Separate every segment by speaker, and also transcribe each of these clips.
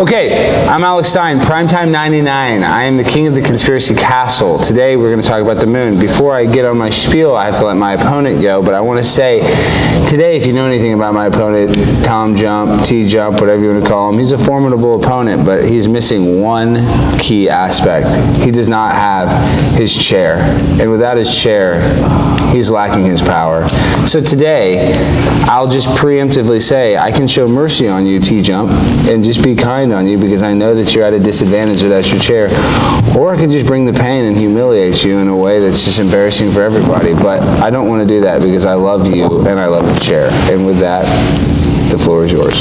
Speaker 1: Okay, I'm Alex Stein, Primetime 99. I am the king of the conspiracy castle. Today we're going to talk about the moon. Before I get on my spiel, I have to let my opponent go, but I want to say today, if you know anything about my opponent, Tom Jump, T Jump, whatever you want to call him, he's a formidable opponent, but he's missing one key aspect. He does not have his chair, and without his chair, he's lacking his power. So today, I'll just preemptively say, I can show mercy on you, T-Jump, and just be kind on you because I know that you're at a disadvantage without your chair. Or I can just bring the pain and humiliate you in a way that's just embarrassing for everybody. But I don't want to do that because I love you and I love the chair. And with that, the floor is yours.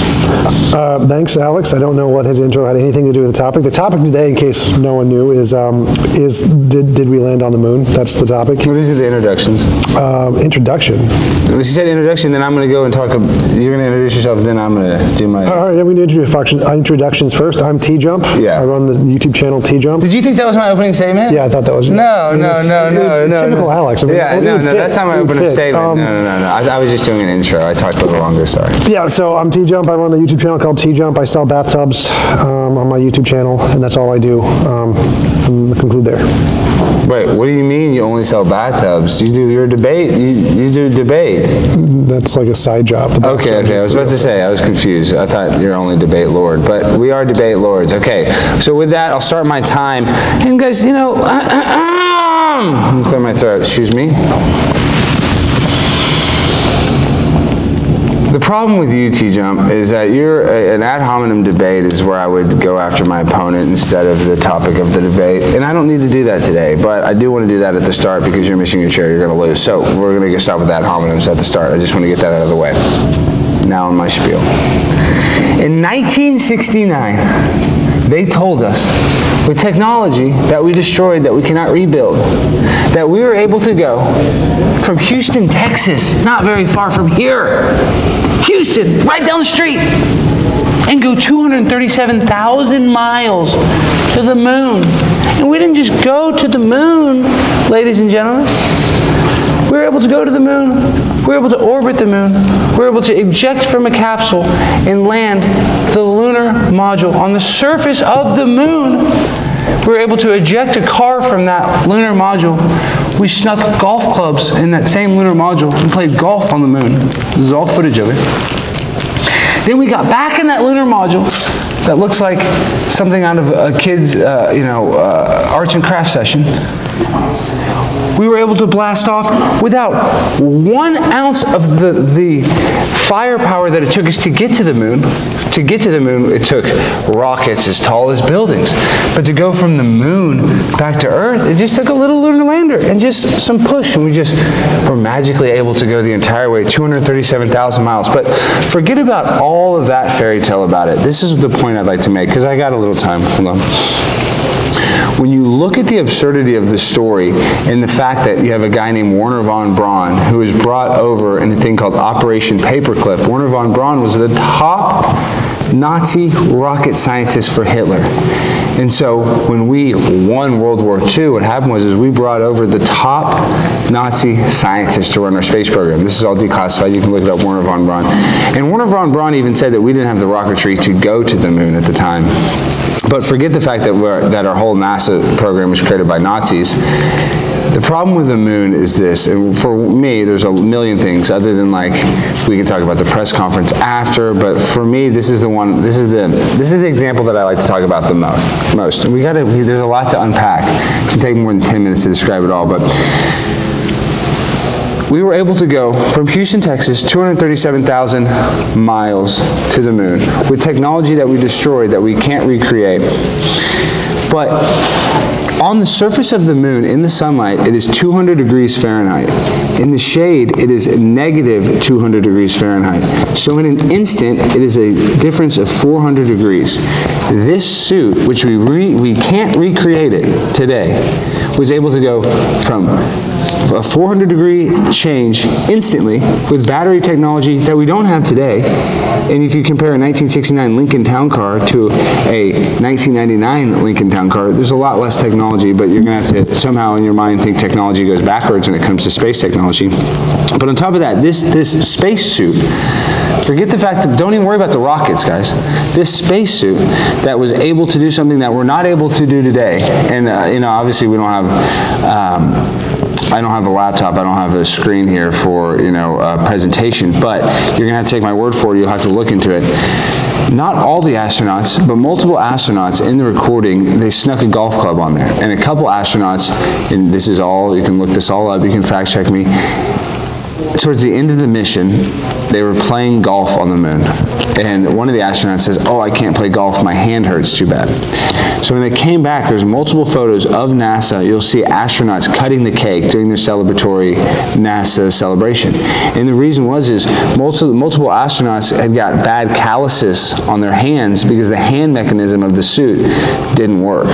Speaker 2: Uh, Thanks, Alex. I don't know what his intro had anything to do with the topic. The topic today, in case no one knew, is, um, is did, did we land on the moon? That's the topic.
Speaker 1: Well, these are the introductions.
Speaker 2: Um, Introduction.
Speaker 1: When she said introduction, then I'm going to go and talk, ab- you're going to introduce yourself, then I'm going to do my...
Speaker 2: All right, then we need to do function- uh, introductions first. I'm T-Jump.
Speaker 1: Yeah.
Speaker 2: I run the YouTube channel T-Jump.
Speaker 1: Did you think that was my opening statement?
Speaker 2: Yeah, I thought that was.
Speaker 1: No,
Speaker 2: I mean,
Speaker 1: no, no, no, no.
Speaker 2: Typical
Speaker 1: no.
Speaker 2: Alex. I mean,
Speaker 1: Yeah, no, no,
Speaker 2: fit.
Speaker 1: that's not my
Speaker 2: It would
Speaker 1: opening statement.
Speaker 2: Um,
Speaker 1: No, no, no, no. I, I was just doing an intro. I talked a little longer, sorry.
Speaker 2: Yeah, so I'm T-Jump. I run a YouTube channel called T-Jump. I sell bathtubs um, on my YouTube channel, and that's all I do. Um, I'm gonna conclude there.
Speaker 1: Wait, what do you mean you only sell bathtubs? You do your debate, you, you do debate.
Speaker 2: That's like a side job.
Speaker 1: Okay, okay, I was about to say, I was confused. I thought you're only debate lord, but we are debate lords. Okay, so with that, I'll start my time. And guys, you know, let me clear my throat, excuse me. The problem with you, T-Jump, is that you're, an ad hominem debate is where I would go after my opponent instead of the topic of the debate. And I don't need to do that today, but I do want to do that at the start because you're missing your chair, you're going to lose. So we're going to get start with ad hominems at the start. I just want to get that out of the way. Now on my spiel. In 1969, they told us with technology that we destroyed that we cannot rebuild, that we were able to go from Houston, Texas, not very far from here, Houston, right down the street, and go 237,000 miles to the moon. And we didn't just go to the moon, ladies and gentlemen. We were able to go to the moon. We were able to orbit the moon. We're able to eject from a capsule and land the lunar module on the surface of the moon. We're able to eject a car from that lunar module. We snuck golf clubs in that same lunar module and played golf on the moon. This is all footage of it. Then we got back in that lunar module that looks like something out of a kid's, uh, you know, uh, arts and crafts session. We were able to blast off without one ounce of the, the firepower that it took us to get to the moon. To get to the moon, it took rockets as tall as buildings. But to go from the moon back to Earth, it just took a little lunar lander and just some push, and we just were magically able to go the entire way, 237,000 miles. But forget about all of that fairy tale about it. This is the point I'd like to make, because I got a little time. Hold on when you look at the absurdity of the story and the fact that you have a guy named Werner von Braun who was brought over in a thing called Operation Paperclip. Werner von Braun was the top Nazi rocket scientist for Hitler. And so when we won World War II, what happened was is we brought over the top Nazi scientists to run our space program. This is all declassified. You can look it up, Werner von Braun. And Werner von Braun even said that we didn't have the rocketry to go to the moon at the time. But forget the fact that, that our whole NASA program was created by Nazis. The problem with the moon is this, and for me, there's a million things other than like, we can talk about the press conference after, but for me, this is the one, this is the, this is the example that I like to talk about the most. most. We gotta, there's a lot to unpack. It can take more than 10 minutes to describe it all, but we were able to go from Houston, Texas, 237,000 miles to the moon with technology that we destroyed that we can't recreate. But on the surface of the moon, in the sunlight, it is 200 degrees Fahrenheit. In the shade, it is negative 200 degrees Fahrenheit. So in an instant, it is a difference of 400 degrees. This suit, which we, we can't recreate it today, was able to go from a 400 degree change instantly with battery technology that we don't have today. And if you compare a 1969 Lincoln Town Car to a 1999 Lincoln Town Car, there's a lot less technology, but you're gonna have to somehow in your mind think technology goes backwards when it comes to space technology. But on top of that, this, this space suit, forget the fact that, don't even worry about the rockets, guys. This space suit that was able to do something that we're not able to do today, and uh, you know, obviously we don't have, um, I don't have a laptop, I don't have a screen here for, you know, a presentation, but you're gonna have to take my word for it, you'll have to look into it. Not all the astronauts, but multiple astronauts in the recording, they snuck a golf club on there. And a couple astronauts, and this is all, you can look this all up, you can fact check me, towards the end of the mission, they were playing golf on the moon. And one of the astronauts says, oh, I can't play golf, my hand hurts too bad. So when they came back, there's multiple photos of NASA. You'll see astronauts cutting the cake during their celebratory NASA celebration. And the reason was is multiple, multiple astronauts had got bad calluses on their hands because the hand mechanism of the suit didn't work.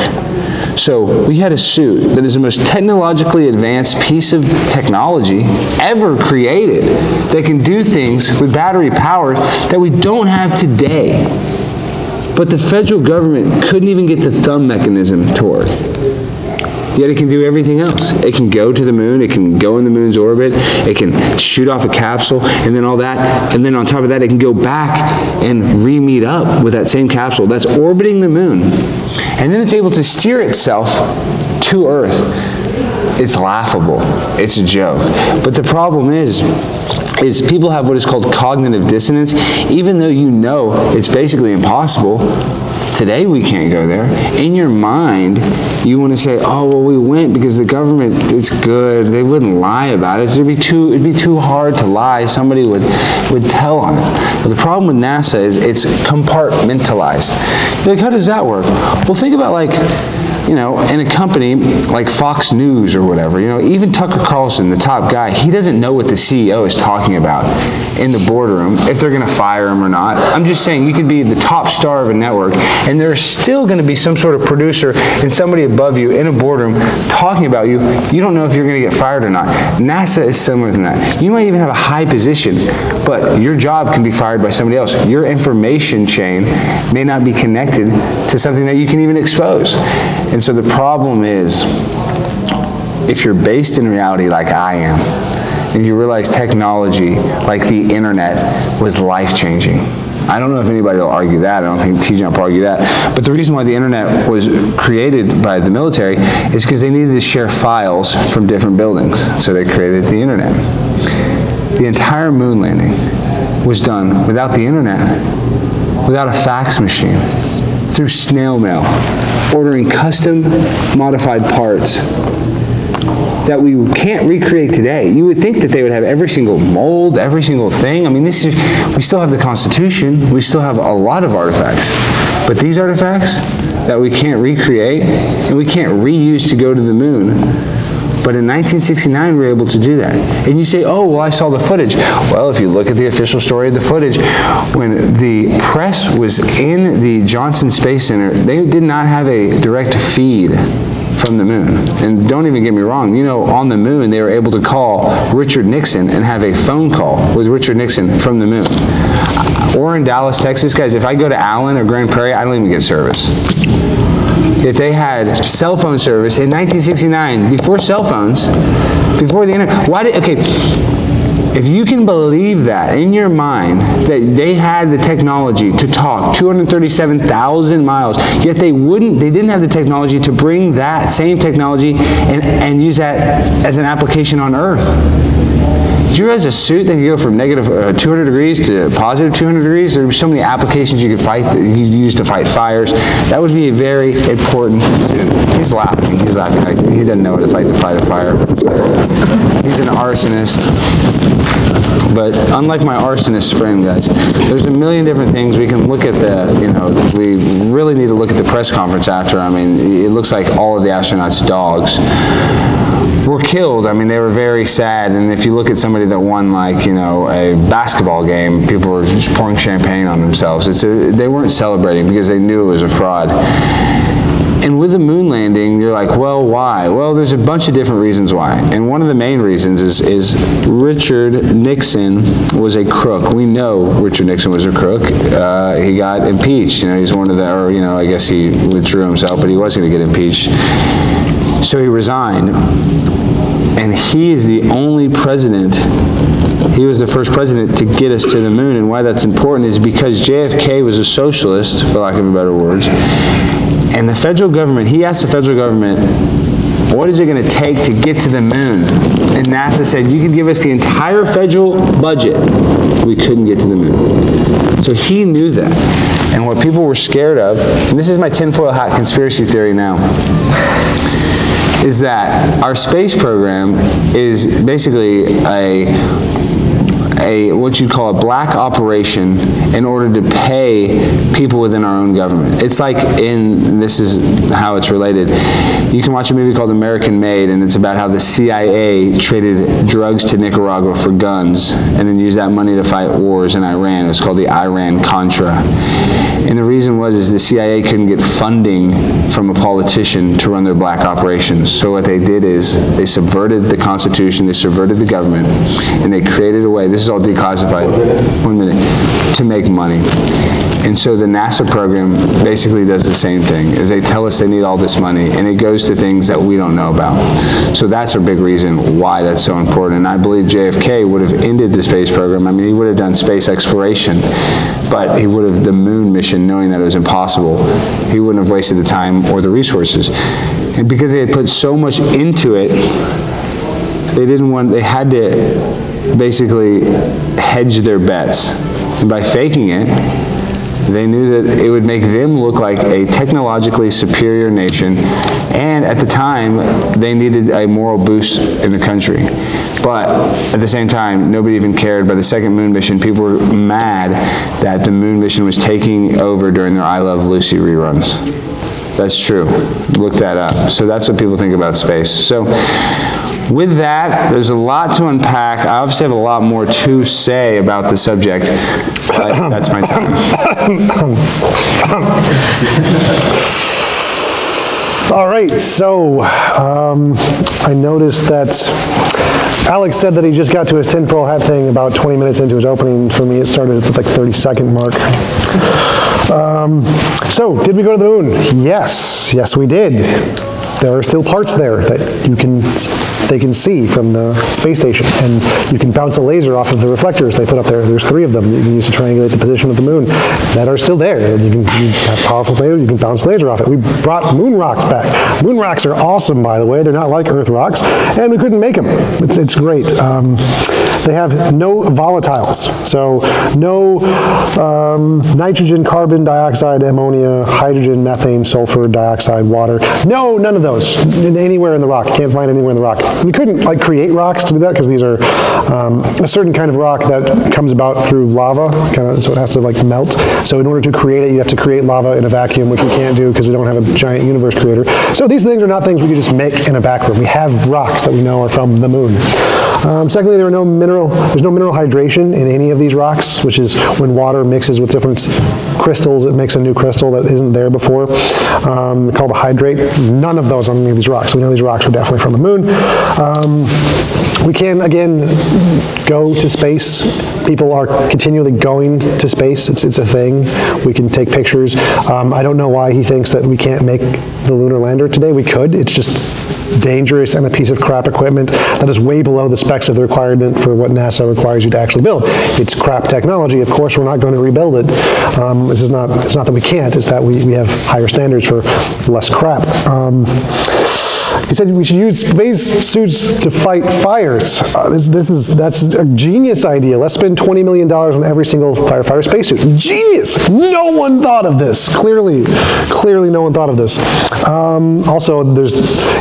Speaker 1: So we had a suit that is the most technologically advanced piece of technology ever created that can do things with battery power that we don't have today. But the federal government couldn't even get the thumb mechanism to work. Yet it can do everything else. It can go to the moon, it can go in the moon's orbit, it can shoot off a capsule, and then all that, and then on top of that, it can go back and re-meet up with that same capsule that's orbiting the moon. And then it's able to steer itself to Earth. It's laughable. It's a joke. But the problem is, is people have what is called cognitive dissonance. Even though you know it's basically impossible, Today we can't go there. In your mind, you want to say, "Oh, well, we went because the government it's good. They wouldn't lie about it. It'd be too it'd be too hard to lie. Somebody would would tell on it." But the problem with NASA is it's compartmentalized. You're like, how does that work? Well, think about like you know, in a company like Fox News or whatever, you know, even Tucker Carlson, the top guy, he doesn't know what the CEO is talking about in the boardroom, if they're gonna fire him or not. I'm just saying, you could be the top star of a network, and there's still gonna be some sort of producer and somebody above you in a boardroom talking about you. You don't know if you're gonna get fired or not. NASA is similar to that. You might even have a high position, but your job can be fired by somebody else. Your information chain may not be connected to something that you can even expose. And so the problem is, if you're based in reality like I am, and you realize technology, like the internet, was life-changing. I don't know if anybody will argue that. I don't think T-Jump will argue that. But the reason why the internet was created by the military is because they needed to share files from different buildings. So they created the internet. The entire moon landing was done without the internet, without a fax machine, through snail mail, ordering custom modified parts that we can't recreate today. You would think that they would have every single mold, every single thing. I mean, this is, we still have the Constitution, we still have a lot of artifacts. But these artifacts that we can't recreate and we can't reuse to go to the moon, but in 1969, we were able to do that. And you say, oh, well, I saw the footage. Well, if you look at the official story of the footage, when the press was in the Johnson Space Center, they did not have a direct feed from the moon. And don't even get me wrong, you know, on the moon, they were able to call Richard Nixon and have a phone call with Richard Nixon from the moon. Or in Dallas, Texas, guys, if I go to Allen or Grand Prairie, I don't even get service if they had cell phone service in 1969, before cell phones, before the internet, why did, okay, if you can believe that in your mind, that they had the technology to talk 237,000 miles, yet they wouldn't, they didn't have the technology to bring that same technology and, and use that as an application on Earth. Do you realize a suit that can go from negative uh, 200 degrees to positive 200 degrees? There are so many applications you could fight, you use to fight fires. That would be a very important suit. He's laughing. He's laughing. Like he doesn't know what it's like to fight a fire. He's an arsonist. But unlike my arsonist friend, guys, there's a million different things. We can look at the, you know, we really need to look at the press conference after. I mean, it looks like all of the astronauts' dogs were killed. I mean, they were very sad. And if you look at somebody that won, like, you know, a basketball game, people were just pouring champagne on themselves. It's a, they weren't celebrating because they knew it was a fraud. And with the moon landing, you're like, well, why? Well, there's a bunch of different reasons why. And one of the main reasons is, is Richard Nixon was a crook. We know Richard Nixon was a crook. Uh, he got impeached. You know, he's one of the, or, you know, I guess he withdrew himself, but he was going to get impeached. So he resigned. And he is the only president he was the first president to get us to the moon, and why that's important is because JFK was a socialist, for lack of better words, and the federal government, he asked the federal government, what is it going to take to get to the moon? And NASA said, you can give us the entire federal budget. We couldn't get to the moon. So he knew that. And what people were scared of, and this is my tinfoil hat conspiracy theory now, is that our space program is basically a a what you'd call a black operation in order to pay people within our own government. It's like in this is how it's related. You can watch a movie called American Made, and it's about how the CIA traded drugs to Nicaragua for guns, and then used that money to fight wars in Iran. It was called the Iran Contra. And the reason was is the CIA couldn't get funding from a politician to run their black operations. So what they did is they subverted the Constitution, they subverted the government, and they created a way, this is all declassified, one minute, to make money. And so the NASA program basically does the same thing, is they tell us they need all this money, and it goes to things that we don't know about. So that's a big reason why that's so important. And I believe JFK would have ended the space program. I mean, he would have done space exploration, but he would have the moon mission knowing that it was impossible. He wouldn't have wasted the time or the resources. And because they had put so much into it, they didn't want, they had to basically hedge their bets. And by faking it, they knew that it would make them look like a technologically superior nation, and at the time, they needed a moral boost in the country. But at the same time, nobody even cared. By the second moon mission, people were mad that the moon mission was taking over during their I Love Lucy reruns. That's true. Look that up. So that's what people think about space. So with that, there's a lot to unpack. I obviously have a lot more to say about the subject, but that's my time.
Speaker 2: All right, so um, I noticed that Alex said that he just got to his tinfoil hat thing about 20 minutes into his opening. For me, it started at the like 30 second mark. Um, so, did we go to the moon? Yes, yes, we did there are still parts there that you can they can see from the space station, and you can bounce a laser off of the reflectors they put up there. There's three of them you can use to triangulate the position of the moon that are still there. And you can you have powerful laser, you can bounce laser off it. We brought moon rocks back. Moon rocks are awesome, by the way. They're not like Earth rocks, and we couldn't make them. It's, it's great. Um, they have no volatiles, so no um, nitrogen, carbon dioxide, ammonia, hydrogen, methane, sulfur dioxide, water. No, none of those anywhere in the rock. Can't find anywhere in the rock. We couldn't like create rocks to do that because these are um, a certain kind of rock that comes about through lava, kind of, so it has to like melt. So in order to create it, you have to create lava in a vacuum, which we can't do because we don't have a giant universe creator. So these things are not things we could just make in a back room. We have rocks that we know are from the moon. Um, secondly, there are no mineral, there's no mineral hydration in any of these rocks, which is when water mixes with different crystals, it makes a new crystal that isn't there before, um, called a hydrate. None of those on any of these rocks. We know these rocks are definitely from the moon. Um, we can, again, go to space. People are continually going to space. It's, it's a thing. We can take pictures. Um, I don't know why he thinks that we can't make the lunar lander today. We could. It's just dangerous and a piece of crap equipment that is way below the specs of the requirement for what NASA requires you to actually build. It's crap technology. Of course, we're not going to rebuild it. Um, this is not, it's not that we can't, it's that we, we have higher standards for less crap. Um, he said we should use space suits to fight fires. Uh, this, this, is that's a genius idea. Let's spend $20 million on every single firefighter spacesuit. Genius! No one thought of this. Clearly, clearly no one thought of this. Um, also, there's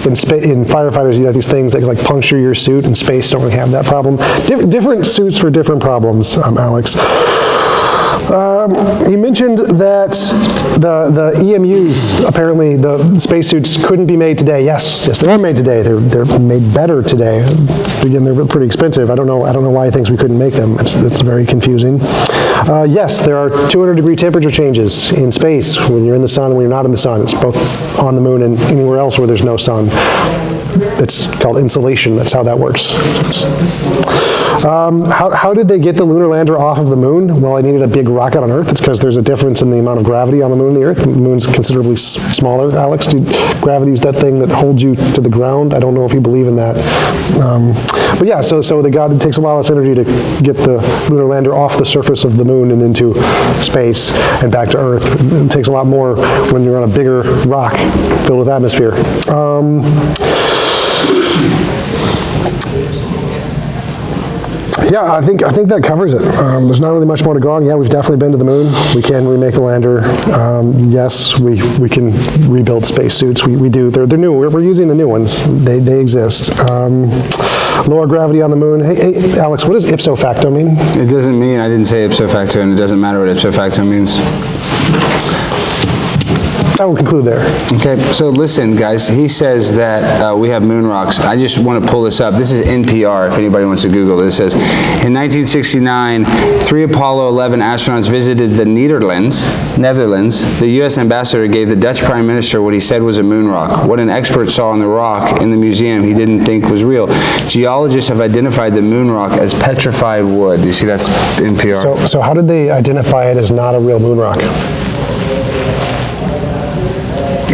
Speaker 2: in, in firefighters you have these things that like puncture your suit. In space, don't really have that problem. Dif different suits for different problems, um, Alex. He mentioned that the, the EMUs, apparently the spacesuits couldn't be made today. Yes, yes, they are made today. They're, they're made better today. Again, they're pretty expensive. I don't know, I don't know why he thinks we couldn't make them. It's, it's very confusing. Uh, yes, there are 200 degree temperature changes in space when you're in the sun and when you're not in the sun. It's both on the moon and anywhere else where there's no sun. It's called insulation. That's how that works. Um, how, how did they get the lunar lander off of the moon? Well, I needed a big rocket on Earth. It's because there's a difference in the amount of gravity on the moon and the Earth. The moon's considerably smaller, Alex. Do, gravity's that thing that holds you to the ground. I don't know if you believe in that. Um, but yeah, so, so the God, it takes a lot less energy to get the lunar lander off the surface of the moon and into space and back to Earth. It takes a lot more when you're on a bigger rock filled with atmosphere. Um, Yeah, I think I think that covers it. Um, there's not really much more to go on. Yeah, we've definitely been to the moon. We can remake the lander. Um, yes, we, we can rebuild spacesuits. We, we do. They're, they're new. We're, we're using the new ones. They, they exist. Um, lower gravity on the moon. Hey, hey, Alex, what does ipso facto mean?
Speaker 1: It doesn't mean, I didn't say ipso facto, and it doesn't matter what ipso facto means.
Speaker 2: I will conclude there.
Speaker 1: Okay, so listen, guys, he says that uh, we have moon rocks. I just want to pull this up. This is NPR, if anybody wants to Google this. It says, in 1969, three Apollo 11 astronauts visited the Netherlands, Netherlands. The U.S. ambassador gave the Dutch prime minister what he said was a moon rock. What an expert saw on the rock in the museum he didn't think was real. Geologists have identified the moon rock as petrified wood. You see, that's NPR.
Speaker 2: So, so how did they identify it as not a real moon rock?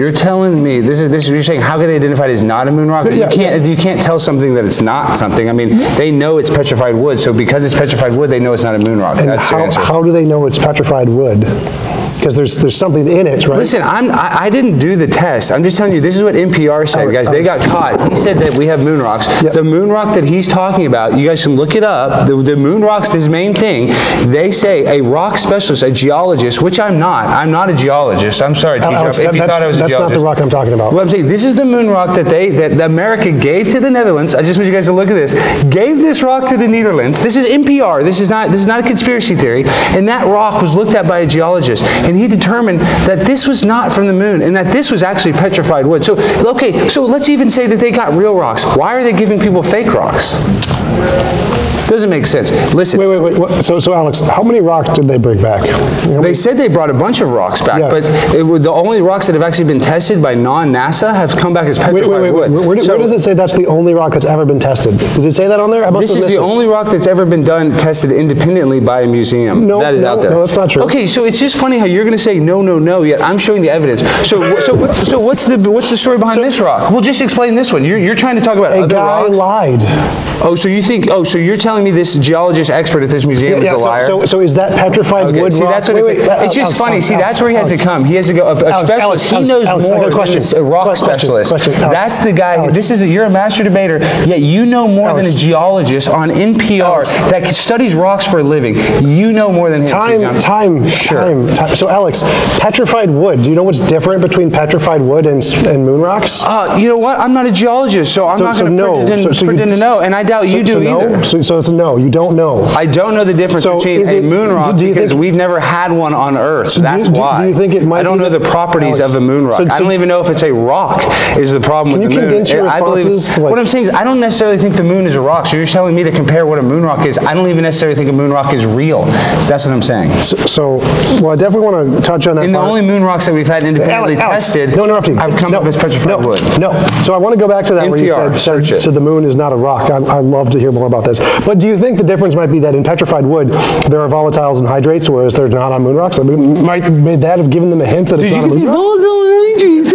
Speaker 1: You're telling me this is this is you're saying how could they identify it as not a moon rock?
Speaker 2: Yeah,
Speaker 1: you can't you can't tell something that it's not something. I mean, they know it's petrified wood, so because it's petrified wood, they know it's not a moon rock.
Speaker 2: And
Speaker 1: That's
Speaker 2: how,
Speaker 1: answer.
Speaker 2: how do they know it's petrified wood? Because there's there's something in it, right?
Speaker 1: Listen, I'm, I, I didn't do the test. I'm just telling you, this is what NPR said,
Speaker 2: Alex,
Speaker 1: guys. They oh. got caught. He said that we have moon rocks.
Speaker 2: Yep.
Speaker 1: The moon rock that he's talking about, you guys can look it up. The, the moon rock's his main thing. They say a rock specialist, a geologist, which I'm not. I'm not a geologist. I'm sorry, teacher, oh,
Speaker 2: Alex,
Speaker 1: if
Speaker 2: that-
Speaker 1: you
Speaker 2: that's,
Speaker 1: thought I was a geologist.
Speaker 2: that's not the rock I'm talking about.
Speaker 1: Well, I'm saying this is the moon rock that they that America gave to the Netherlands. I just want you guys to look at this. Gave this rock to the Netherlands. This is NPR. This is not this is not a conspiracy theory. And that rock was looked at by a geologist, and he determined that this was not from the moon, and that this was actually petrified wood. So okay, so let's even say that they got real rocks. Why are they giving people fake rocks? Doesn't make sense. Listen.
Speaker 2: Wait, wait, wait. What, so, so Alex, how many rocks did they bring back?
Speaker 1: They said they brought a bunch of rocks back,
Speaker 2: Yeah.
Speaker 1: but it, was- the only rocks that have actually been tested by non-NASA have come back as
Speaker 2: Wait,
Speaker 1: petrified
Speaker 2: wait, wait,
Speaker 1: wood.
Speaker 2: wait. Where,
Speaker 1: So-
Speaker 2: where does it say that's the only rock that's ever been tested? Did it say that on there? I must
Speaker 1: This is the
Speaker 2: it.
Speaker 1: only rock that's ever been done, tested independently by a museum.
Speaker 2: No,
Speaker 1: that is
Speaker 2: no,
Speaker 1: out there.
Speaker 2: no, that's not true.
Speaker 1: Okay, so it's just funny how you're going to say no, no, no. Yet I'm showing the evidence. So, so what's so what's the what's the story behind this rock? Well, just explain this one. You're, you're trying to talk about
Speaker 2: A
Speaker 1: other
Speaker 2: guy
Speaker 1: rocks.
Speaker 2: lied.
Speaker 1: Oh, so you think? Oh, so you're telling me this geologist expert at this museum
Speaker 2: Yeah,
Speaker 1: is a
Speaker 2: so,
Speaker 1: liar?
Speaker 2: so, so is that petrified
Speaker 1: Okay,
Speaker 2: wood
Speaker 1: see,
Speaker 2: rock?
Speaker 1: that's what
Speaker 2: Wait,
Speaker 1: it's,
Speaker 2: wait,
Speaker 1: it's just
Speaker 2: Alex,
Speaker 1: funny.
Speaker 2: Alex,
Speaker 1: see, that's where he has
Speaker 2: Alex.
Speaker 1: to come. He has to go. A, a specialist. He knows more
Speaker 2: a
Speaker 1: than
Speaker 2: question.
Speaker 1: a rock
Speaker 2: Question,
Speaker 1: specialist.
Speaker 2: question.
Speaker 1: That's the guy. This is. A, you're a master debater. Yet you know more than a geologist on NPR that studies rocks for a living. You know more than him.
Speaker 2: Time, time,
Speaker 1: Sure.
Speaker 2: time. So, Alex, petrified wood. Do you know what's different between petrified wood and, and moon rocks?
Speaker 1: Uh, you know what? I'm not a geologist, so I'm
Speaker 2: So-
Speaker 1: not going to
Speaker 2: no.
Speaker 1: pretend,
Speaker 2: So- so you-
Speaker 1: pretend to know, and I doubt you do
Speaker 2: so no?
Speaker 1: either.
Speaker 2: So, so it's a no. You don't know.
Speaker 1: I don't know the difference
Speaker 2: So
Speaker 1: between a moon rock
Speaker 2: do- do
Speaker 1: because
Speaker 2: think-
Speaker 1: we've never had one on Earth.
Speaker 2: you-
Speaker 1: That's
Speaker 2: do- do you think it might
Speaker 1: I don't
Speaker 2: be
Speaker 1: know
Speaker 2: the-
Speaker 1: the properties
Speaker 2: Alex,
Speaker 1: of a moon rock.
Speaker 2: so-
Speaker 1: I don't even know if it's a rock. Is the problem with
Speaker 2: you
Speaker 1: the moon?
Speaker 2: condense your
Speaker 1: I believe,
Speaker 2: to, like-
Speaker 1: what I'm saying is I don't necessarily think the moon is a rock. So you're telling me to compare what a moon rock is. I don't even necessarily think a moon rock is real. So that's what I'm saying.
Speaker 2: So, so, well, I definitely want to touch on that.
Speaker 1: And the only moon rocks that we've had independently
Speaker 2: Alex,
Speaker 1: tested
Speaker 2: no interrupting.
Speaker 1: I've come
Speaker 2: no,
Speaker 1: up as petrified
Speaker 2: no,
Speaker 1: wood.
Speaker 2: No. So I want to go back to that where you said, said, said the moon is not a rock. I, I love to hear more about this. But do you think the difference might be that in petrified wood there are volatiles and hydrates, whereas they're not on moon rocks? I mean, might may that have given them a hint that it's
Speaker 1: Dude,
Speaker 2: not
Speaker 1: you
Speaker 2: a moon
Speaker 1: see
Speaker 2: rock?
Speaker 1: volatile hydrates.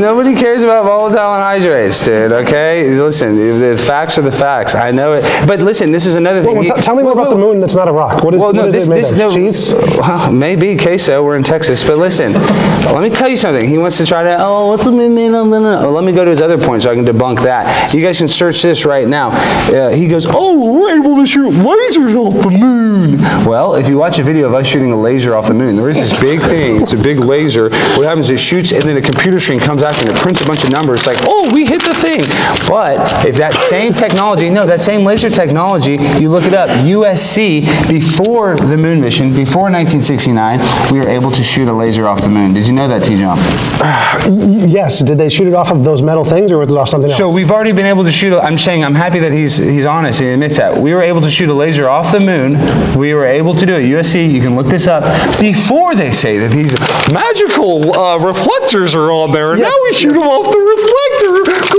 Speaker 1: Nobody cares about volatile anhydrates, dude, okay? Listen, the facts are the facts. I know it. But listen, this is another thing.
Speaker 2: Well, t- tell me more about the moon that's not a rock. What is,
Speaker 1: Well, no,
Speaker 2: is
Speaker 1: this, this, no,
Speaker 2: Cheese?
Speaker 1: well, maybe queso. We're in Texas, but listen. let me tell you something. He wants to try to. Oh, what's the moon made of? No, no, no. Let me go to his other point so I can debunk that. You guys can search this right now. Uh, he goes, "Oh, we're able to shoot lasers off the moon." Well, if you watch a video of us shooting a laser off the moon, there is this big thing. It's a big laser. What happens is it shoots, and then a computer screen comes and it prints a bunch of numbers like, oh, we hit the thing. But if that same technology, no, that same laser technology, you look it up, USC, before the moon mission, before 1969, we were able to shoot a laser off the moon. Did you know that, T-Jump?
Speaker 2: Yes, did they shoot it off of those metal things or was it off something else?
Speaker 1: So we've already been able to shoot, a, I'm saying, I'm happy that he's, he's honest, he admits that. We were able to shoot a laser off the moon. We were able to do it, USC, you can look this up, before they say that these magical uh, reflectors are on there. And now we shoot them off the reflector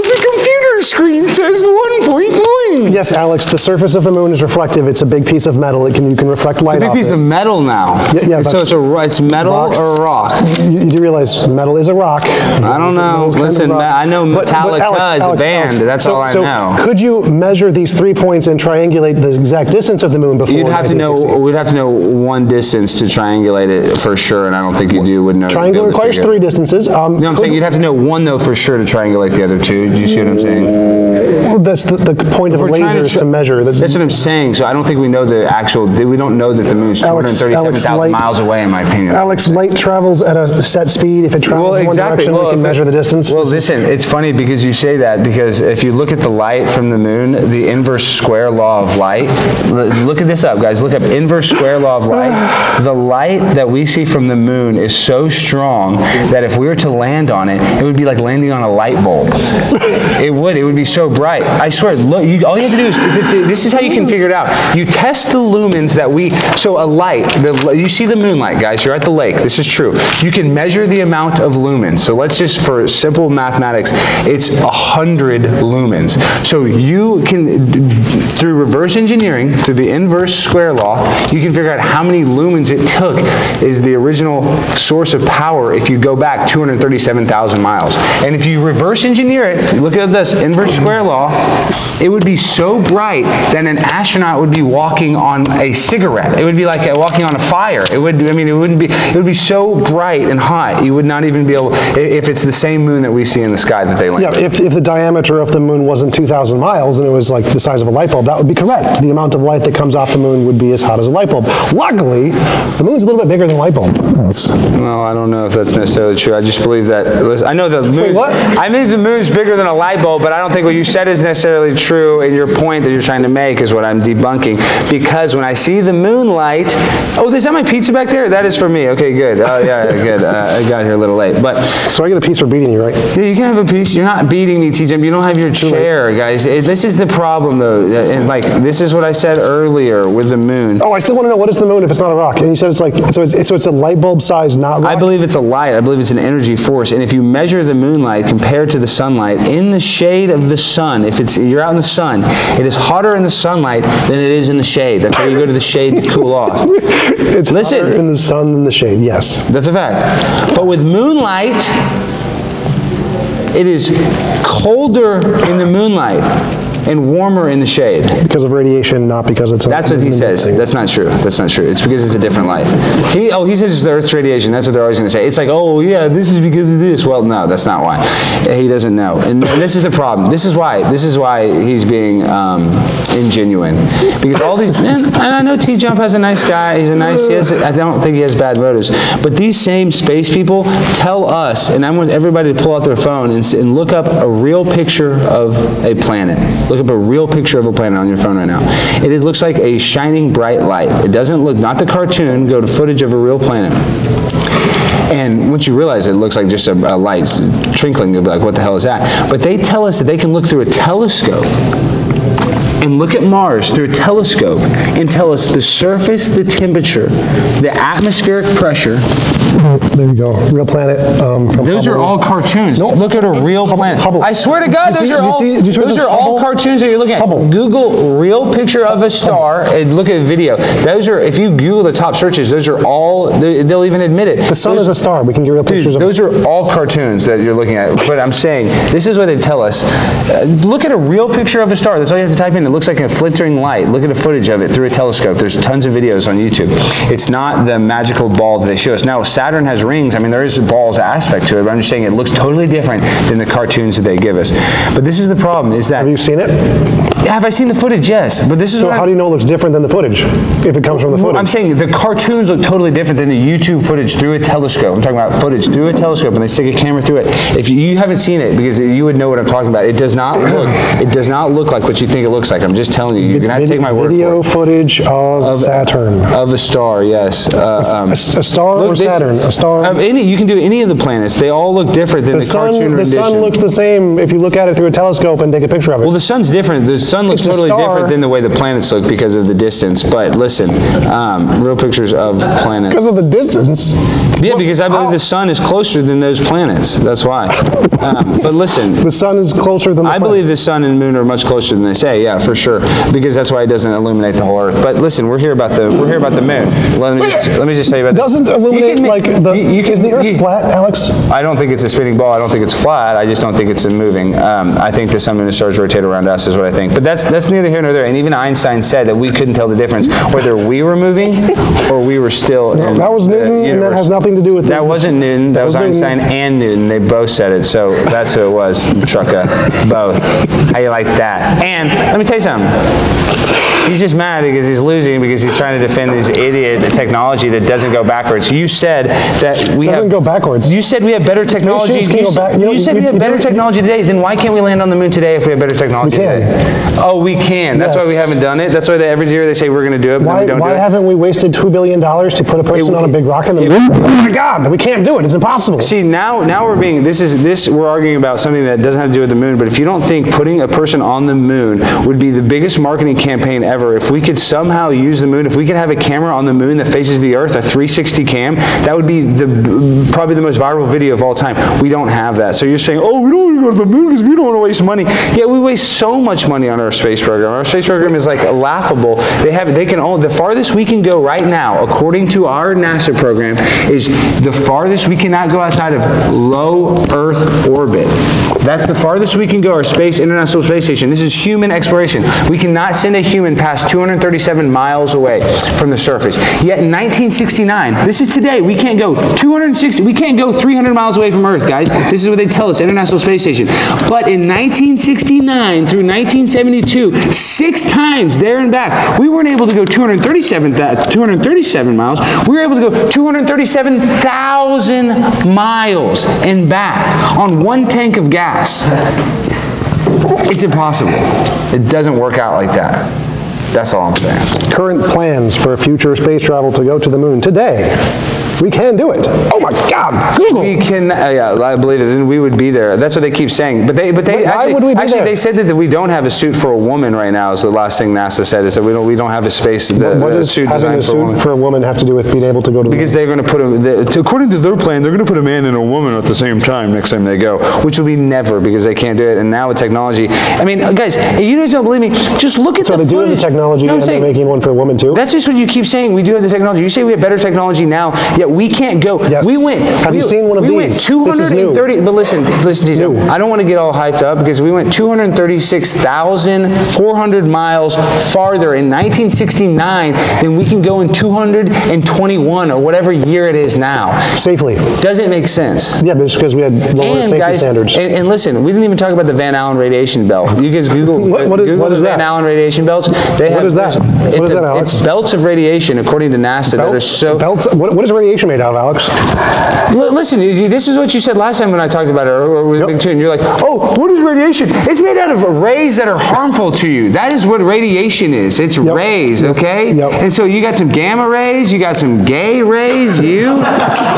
Speaker 1: screen says 1.9.
Speaker 2: Yes, Alex, the surface of the moon is reflective. It's a big piece of metal. It can, you can reflect light
Speaker 1: It's a big piece
Speaker 2: it.
Speaker 1: of metal now.
Speaker 2: Yeah, yeah,
Speaker 1: so it's a it's metal
Speaker 2: Rocks.
Speaker 1: or rock.
Speaker 2: You, you do realize metal is a rock.
Speaker 1: I don't know. Listen, I know Metallica is a band. That's
Speaker 2: so,
Speaker 1: all I
Speaker 2: so
Speaker 1: know.
Speaker 2: Could you measure these three points and triangulate the exact distance of the moon before?
Speaker 1: You'd have to know. We'd have to know one distance to triangulate it for sure, and I don't think you do would know.
Speaker 2: Triangle requires three distances. Um,
Speaker 1: You know what I'm saying? You'd have to know one though for sure to triangulate the other two. Do you see what I'm saying?
Speaker 2: That's the, the point of lasers
Speaker 1: tr-
Speaker 2: to, measure. That's,
Speaker 1: That's what I'm saying. So I don't think we know the actual. We don't know that the moon's 237,000 miles away, in my opinion.
Speaker 2: Alex, light travels at a set speed. If it travels in one direction, we can
Speaker 1: if it-
Speaker 2: measure the distance.
Speaker 1: Well, listen, it's funny because you say that because if you look at the light from the moon, the inverse square law of light, look at this up, guys. Look up inverse square law of light. The light that we see from the moon is so strong that if we were to land on it, it would be like landing on a light bulb. It would. It would be so bright. I swear. Look, you, all you have to do is th- th- this is how you can mm. figure it out. You test the lumens that we. So a light. The, you see the moonlight, guys. You're at the lake. This is true. You can measure the amount of lumens. So let's just for simple mathematics, it's a hundred lumens. So you can through reverse engineering, through the inverse square law, you can figure out how many lumens it took is the original source of power if you go back 237,000 miles. And if you reverse engineer it, look at this inverse square law, it would be so bright that an astronaut would be walking on a cigarette. It would be like walking on a fire. It would, I mean, it wouldn't be, it would be so bright and hot, you would not even be able, if it's the same moon that we see in the sky that they land.
Speaker 2: yeah, if, if the diameter of the moon wasn't 2,000 miles and it was like the size of a light bulb, that would be correct. The amount of light that comes off the moon would be as hot as a light bulb. Luckily, the moon's a little bit bigger than a light bulb. Alex.
Speaker 1: No, I don't know if that's necessarily true. I just believe that. I know the moon.
Speaker 2: what?
Speaker 1: I mean the moon's bigger than a light bulb, but I don't think what you said is necessarily true. And your point that you're trying to make is what I'm debunking. Because when I see the moonlight, oh, is that my pizza back there? That is for me. Okay, good. Oh yeah, good. Uh, I got here a little late, but
Speaker 2: So I get a piece for beating you, right?
Speaker 1: yeah, you can have a piece. You're not beating me, TJ. You don't have your chair, guys. It- this is the problem, though. And like this is what I said earlier with the moon.
Speaker 2: Oh, I still want to know what is the moon if it's not a rock? And you said it's like, so it's, so it's a light bulb size, not rock?
Speaker 1: I believe it's a light. I believe it's an energy force. And if you measure the moonlight compared to the sunlight, in the shade of the sun, if it's you're out in the sun, it is hotter in the sunlight than it is in the shade. That's why you go to the shade to cool off.
Speaker 2: it's
Speaker 1: listen.
Speaker 2: hotter in the sun than the shade, yes.
Speaker 1: That's a fact. But with moonlight, it is colder in the moonlight and warmer in the shade.
Speaker 2: Because of radiation, not because it's a...
Speaker 1: That's what he says. That's not true. That's not true. It's because it's a different light. He, oh, he says it's the Earth's radiation. That's what they're always going to say. It's like, oh, yeah, this is because of this. Well, no, that's not why. He doesn't know. And this is the problem. This is why. This is why he's being um, ingenuine. Because all these, and, and I know T Jump has a nice guy. He's a nice. He has. I don't think he has bad motives. But these same space people tell us, and I want everybody to pull out their phone and, and look up a real picture of a planet. Look up a real picture of a planet on your phone right now. It looks like a shining bright light. It doesn't look, not the cartoon, go to footage of a real planet. And once you realize it looks like just a, a light twinkling, you'll be like, what the hell is that? But they tell us that they can look through a telescope and look at Mars through a telescope and tell us the surface, the temperature, the atmospheric pressure.
Speaker 2: There you go, real planet. um,
Speaker 1: Those are all cartoons.
Speaker 2: Nope.
Speaker 1: Look at a real planet.
Speaker 2: Hubble.
Speaker 1: I swear to God, those
Speaker 2: see-
Speaker 1: are all,
Speaker 2: see- did you see
Speaker 1: those are all cartoons that you're looking at.
Speaker 2: Hubble.
Speaker 1: Google real picture of a star and look at video. Those are, if you Google the top searches, those are all, they- they'll even admit it.
Speaker 2: The sun
Speaker 1: Those-
Speaker 2: is a star. We can get real pictures
Speaker 1: Dude,
Speaker 2: of
Speaker 1: those are all cartoons that you're looking at. But I'm saying, this is what they tell us. Uh, look at a real picture of a star. That's all you have to type in. It looks like a flintering light. Look at a footage of it through a telescope. There's tons of videos on YouTube. It's not the magical ball that they show us. Now, Saturn has rings, I mean, there is a balls aspect to it, but I'm just saying it looks totally different than the cartoons that they give us. But this is the problem, is that,
Speaker 2: Have you seen it?
Speaker 1: Have I seen the footage? Yes, but this is
Speaker 2: So how
Speaker 1: I'm-
Speaker 2: do you know it looks different than the footage, if it comes from the
Speaker 1: footage? I'm saying the cartoons look totally different than the YouTube footage through a telescope. I'm talking about footage through a telescope and they stick a camera through it. If you, you haven't seen it, because you would know what I'm talking about, it does not look, it does not look like what you think it looks like. I'm just telling you, you're gonna have to take my word
Speaker 2: Video
Speaker 1: for it.
Speaker 2: Video footage of Saturn.
Speaker 1: Of a star, yes. Uh, um,
Speaker 2: A a star or
Speaker 1: look, this-
Speaker 2: Saturn? A star?
Speaker 1: Of any, you can do any of the planets. They all look different than
Speaker 2: The
Speaker 1: the, cartoon
Speaker 2: sun, the
Speaker 1: rendition.
Speaker 2: sun looks the same if you look at it through a telescope and take a picture of it.
Speaker 1: Well, the sun's different. The sun looks
Speaker 2: It's a
Speaker 1: totally
Speaker 2: star.
Speaker 1: different than the way the planets look because of the distance. But listen, um, real pictures of planets.
Speaker 2: Because of the distance.
Speaker 1: Yeah, because I believe
Speaker 2: how-
Speaker 1: the sun is closer than those planets. That's why. Um, but listen,
Speaker 2: The sun is closer than the
Speaker 1: I believe the sun and moon are much closer than they say. Yeah, for sure. Because that's why it doesn't illuminate the whole Earth. But listen, we're here about the we're here about the moon. Let me just let me just tell you about.
Speaker 2: Doesn't
Speaker 1: this.
Speaker 2: Illuminate like the,
Speaker 1: you- you can-
Speaker 2: is the Earth
Speaker 1: you-
Speaker 2: flat, Alex?
Speaker 1: I don't think it's a spinning ball. I don't think it's flat. I just don't think it's moving. Um, I think the sun and the stars rotate around us, is what I think. But that's that's neither here nor there. And even Einstein said that we couldn't tell the difference whether we were moving or we were still. in
Speaker 2: That was Newton, and that has nothing to do with
Speaker 1: That
Speaker 2: the-
Speaker 1: wasn't Newton. That, was,
Speaker 2: was Newton.
Speaker 1: Einstein and Newton. They both said it. So that's who it was. Trucka. Both. How you like that? And let me tell you something. He's just mad because he's losing because he's trying to defend this idiot technology that doesn't go backwards. You said that we
Speaker 2: Doesn't
Speaker 1: have
Speaker 2: go backwards.
Speaker 1: You said we have better technology. You said,
Speaker 2: you
Speaker 1: you said we have better technology today. Then why can't we land on the moon today if we have better technology
Speaker 2: We can.
Speaker 1: today? Oh, we can. That's why we haven't done it. That's why they, every year they say we're going to do it,
Speaker 2: Why,
Speaker 1: we don't
Speaker 2: why
Speaker 1: do it.
Speaker 2: haven't we wasted $2 billion to put a person
Speaker 1: It-
Speaker 2: on a big rock in the moon? Oh my God, we can't do it. It's impossible.
Speaker 1: See now, now we're being this is this we're arguing about something that doesn't have to do with the moon. But if you don't think putting a person on the moon would be the biggest marketing campaign ever, if we could somehow use the moon, if we could have a camera on the moon that faces the Earth, a 360 cam, that would be the probably the most viral video of all time. We don't have that. So you're saying, oh, we don't want to go to the moon because we don't want to waste money. Yeah, we waste so much money on our space program. Our space program is like laughable. They have they can only the farthest we can go right now, according to our NASA program, is the farthest we cannot go outside of low Earth orbit. That's the farthest we can go, our space, International Space Station. This is human exploration. We cannot send a human past 237 miles away from the surface. Yet in 1969, this is today, we can't go 260, we can't go 300 miles away from Earth, guys. This is what they tell us, International Space Station. But in 1969 through 1972, six times there and back, we weren't able to go 237, 237 miles. We were able to go 237,000 miles and back on one tank of gas. It's impossible. It doesn't work out like that. That's all I'm saying.
Speaker 2: Current plans for future space travel to go to the moon today. We can do it. Oh my God, Google.
Speaker 1: We can, uh, yeah, I believe it. Then we would be there. That's what they keep saying. But they, but they
Speaker 2: Why
Speaker 1: actually,
Speaker 2: would we be
Speaker 1: actually
Speaker 2: there?
Speaker 1: they said that we don't have a suit for a woman right now. Is the last thing NASA said. Is that we don't, we don't have a space, the,
Speaker 2: what
Speaker 1: the
Speaker 2: does
Speaker 1: suit
Speaker 2: having
Speaker 1: designed
Speaker 2: a
Speaker 1: for a woman.
Speaker 2: for a woman have to do with being able to go to the
Speaker 1: Because
Speaker 2: moon?
Speaker 1: they're going to put a, the, to- according to their plan, they're going to put a man and a woman at the same time next time they go, which will be never because they can't do it. And now with technology, I mean, guys, if you guys don't believe me, just look at
Speaker 2: So
Speaker 1: the
Speaker 2: they do have the technology
Speaker 1: You know
Speaker 2: and
Speaker 1: I'm
Speaker 2: they're
Speaker 1: saying?
Speaker 2: making one for a woman too?
Speaker 1: That's just what you keep saying. We do have the technology. You say we have better technology now, yet we can't go.
Speaker 2: Yes.
Speaker 1: We went.
Speaker 2: Have
Speaker 1: we,
Speaker 2: you seen one of
Speaker 1: we
Speaker 2: these?
Speaker 1: went
Speaker 2: is new.
Speaker 1: 230. But listen, listen to you. I don't want to get all hyped up because we went 236,400 miles farther in 1969 than we can go in 221 or whatever year it is now.
Speaker 2: Safely.
Speaker 1: Doesn't make sense.
Speaker 2: Yeah, but it's because we had lower
Speaker 1: And
Speaker 2: safety
Speaker 1: guys,
Speaker 2: standards.
Speaker 1: and, and listen, we didn't even talk about the Van Allen radiation belt. You guys Google,
Speaker 2: What- what is-
Speaker 1: Google
Speaker 2: what is
Speaker 1: the Van? Allen radiation belts. They
Speaker 2: What
Speaker 1: have,
Speaker 2: is that? What
Speaker 1: It's,
Speaker 2: is
Speaker 1: a-
Speaker 2: that, Alex?
Speaker 1: it's belts of radiation, according to NASA, that are
Speaker 2: Belts-
Speaker 1: so.
Speaker 2: belts, what, what is radiation made out of, Alex?
Speaker 1: L- Listen, this is what you said last time when I talked about it, or, or with
Speaker 2: Yep.
Speaker 1: Big Tune. You're like, oh, what is radiation? It's made out of rays that are harmful to you. That is what radiation is. It's
Speaker 2: Yep.
Speaker 1: rays, okay?
Speaker 2: Yep.
Speaker 1: And so you got some gamma rays, you got some gay rays, you,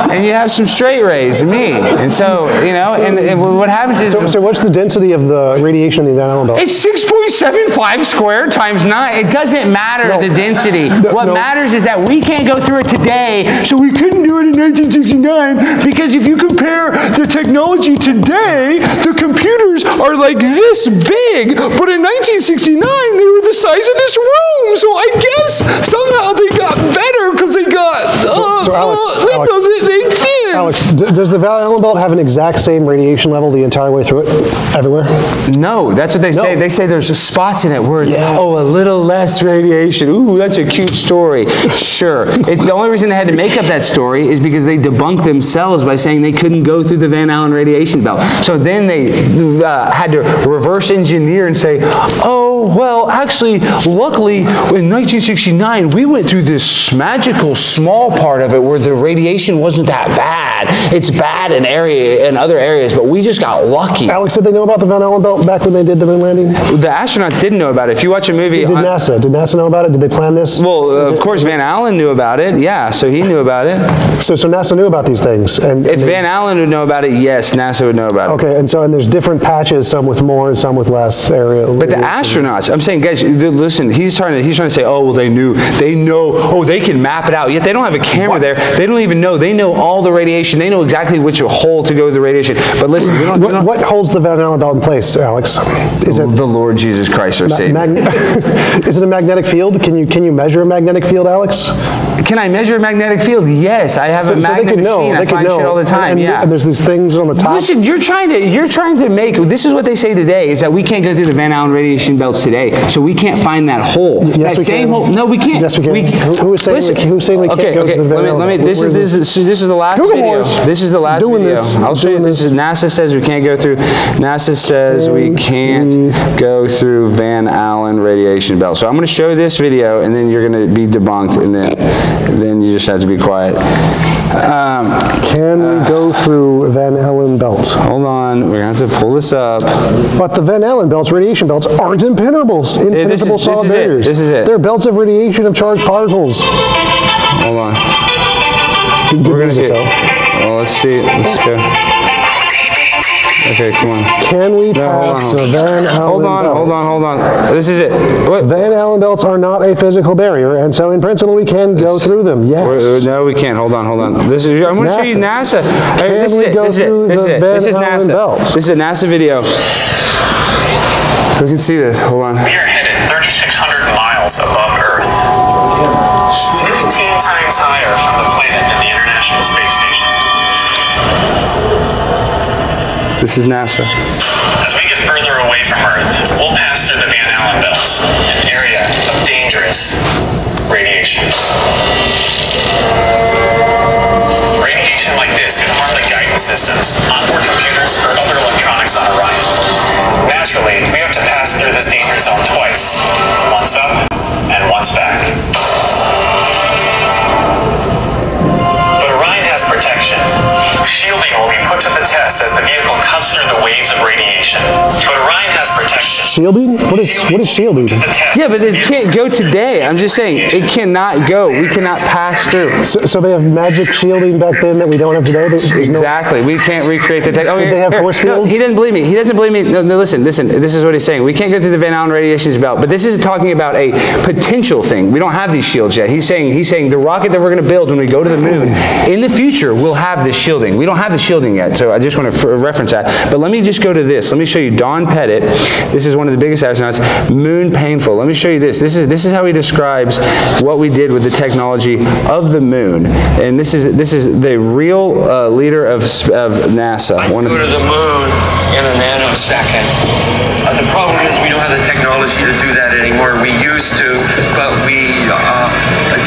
Speaker 1: and you have some straight rays, me. And so, you know, and, and what happens is.
Speaker 2: So, so what's the density of the radiation in the Allen belt?
Speaker 1: It's 6.75 squared times 9. It doesn't matter
Speaker 2: No.
Speaker 1: the density. what
Speaker 2: no.
Speaker 1: matters is that we can't go through it today, so we couldn't do it in 1969 because if you compare the technology today, the computers are like this big, but in 1969 they were the size of this room. So I guess somehow they got better because they got. Uh,
Speaker 2: so Alex-
Speaker 1: uh,
Speaker 2: Alex-
Speaker 1: make sense.
Speaker 2: Alex, does the Van Allen belt have an exact same radiation level the entire way through it, everywhere?
Speaker 1: No, that's what they say. They say there's just spots in it where it's,
Speaker 2: Yeah.
Speaker 1: oh, a little less radiation. Ooh, that's a cute story. Sure. It's, the only reason they had to make up that story is because they debunked themselves by saying they couldn't go through the Van Allen radiation belt. So then they uh, had to reverse engineer and say, oh, well, actually, luckily, in 1969, we went through this magical small part of it where the radiation wasn't that bad. It's bad in area in other areas, but we just got lucky.
Speaker 2: Alex, did they know about the Van Allen belt back when they did the moon landing?
Speaker 1: The astronauts didn't know about it. If you watch a movie,
Speaker 2: Did
Speaker 1: on-
Speaker 2: NASA? Did NASA know about it? Did they plan this?
Speaker 1: well, uh, of course, Van Allen knew about it. Yeah, so he knew about it.
Speaker 2: So, so NASA knew about these things, and,
Speaker 1: If Van Allen would know about it, yes, NASA would know about it.
Speaker 2: okay, and so and there's different patches, some with more and some with less area.
Speaker 1: But the astronauts, I'm saying, guys, listen. He's trying to he's trying to say, oh, well, they knew, they know, oh, they can map it out. Yet they don't have a camera there. They don't even know. They know all the radiation. They know exactly which hole to go to the radiation. But listen, we don't. we
Speaker 2: what,
Speaker 1: don't
Speaker 2: what holds the Van Allen belt in place, Alex? Is it
Speaker 1: the Lord Jesus Christ, our Savior.
Speaker 2: Is it a magnetic field? Can you can you measure a magnetic field, Alex?
Speaker 1: Can I measure a magnetic field? Yes, I have a
Speaker 2: So, so they
Speaker 1: magnet
Speaker 2: could know. They
Speaker 1: I find
Speaker 2: know.
Speaker 1: shit all the time.
Speaker 2: And,
Speaker 1: yeah.
Speaker 2: and there's these things on the top.
Speaker 1: Listen, you're trying to you're trying to make this is what they say today is that we can't go through the Van Allen radiation today, so we can't find that hole.
Speaker 2: Yes,
Speaker 1: that
Speaker 2: we
Speaker 1: same
Speaker 2: can.
Speaker 1: hole. No, we can't.
Speaker 2: Yes, we can. Who- who is saying we- who's saying we can't
Speaker 1: okay,
Speaker 2: go to
Speaker 1: okay,
Speaker 2: the Van
Speaker 1: let me, let me, this is this
Speaker 2: is
Speaker 1: is this is the last
Speaker 2: Google
Speaker 1: video.
Speaker 2: Wars.
Speaker 1: This is the last
Speaker 2: Doing
Speaker 1: video.
Speaker 2: this.
Speaker 1: I'll show you. This
Speaker 2: this.
Speaker 1: is NASA says we can't go through. NASA says we can't go through Van Allen radiation belt. So I'm going to show this video, and then you're going to be debunked, and then then you just have to be quiet. Um,
Speaker 2: Can we go through Van Allen belt?
Speaker 1: hold on, we're going to have to pull this up.
Speaker 2: But the Van Allen belts, radiation belts, aren't impenetrables, impenetrable
Speaker 1: this
Speaker 2: solid barriers.
Speaker 1: This is it.
Speaker 2: They're belts of radiation of charged particles.
Speaker 1: Hold on.
Speaker 2: Good
Speaker 1: We're gonna
Speaker 2: music,
Speaker 1: get.
Speaker 2: though.
Speaker 1: Well, let's see. Let's go. Okay, come on.
Speaker 2: Can we
Speaker 1: No, hold on,
Speaker 2: pass
Speaker 1: hold
Speaker 2: the
Speaker 1: on.
Speaker 2: Van Allen
Speaker 1: Hold on,
Speaker 2: belt?
Speaker 1: hold on, hold on. This is it. What?
Speaker 2: Van Allen belts are not a physical barrier, and so in principle we can go through them.
Speaker 1: We're-
Speaker 2: Yes.
Speaker 1: No, we can't. Hold on, hold on. This is. I'm going to show you NASA. Hey,
Speaker 2: Can
Speaker 1: this is
Speaker 2: we
Speaker 1: it.
Speaker 2: go
Speaker 1: This
Speaker 2: through
Speaker 1: This is
Speaker 2: the
Speaker 1: it. This is
Speaker 2: Van Allen
Speaker 1: NASA.
Speaker 2: belts?
Speaker 1: This is a NASA video. Who can see this? Hold on.
Speaker 3: We are headed 3,600 miles above Earth. 15 times higher from the planet than the International Space
Speaker 1: This is NASA.
Speaker 3: As we get further away from Earth, we'll pass through the Van Allen belts, an area of dangerous radiation. Radiation like this can harm the guidance systems, onboard computers, or other electronics on Orion. Naturally, we have to pass through this danger zone twice, once up and once back. Test as the vehicle cuts through the waves of radiation. But Orion has protection.
Speaker 2: Shielding? What is what is shielding?
Speaker 3: To the test.
Speaker 1: Yeah, but it can't go today. I'm just saying it cannot go. We cannot pass through.
Speaker 2: So, so they have magic shielding back then that we don't have today. There's no-
Speaker 1: Exactly. We can't recreate the tech. Oh,
Speaker 2: Did they have force fields?
Speaker 1: no, he doesn't believe me. He doesn't believe me. No, no, listen, listen. This is what he's saying. We can't go through the Van Allen radiations belt, but this is talking about a potential thing. We don't have these shields yet. He's saying he's saying the rocket that we're going to build when we go to the moon in the future will have this shielding. We don't have the shielding yet, so I just want to f- reference that. But let me just go to this. Let me show you Don Pettit. This is one of the biggest astronauts. Moon painful. Let me show you this. This is this is how he describes what we did with the technology of the moon. And this is this is the real uh, leader of of NASA.
Speaker 4: I
Speaker 1: One
Speaker 4: go
Speaker 1: of,
Speaker 4: to the moon in a nanosecond. Uh, the problem is we don't have the technology to do that anymore. We used to, but we uh,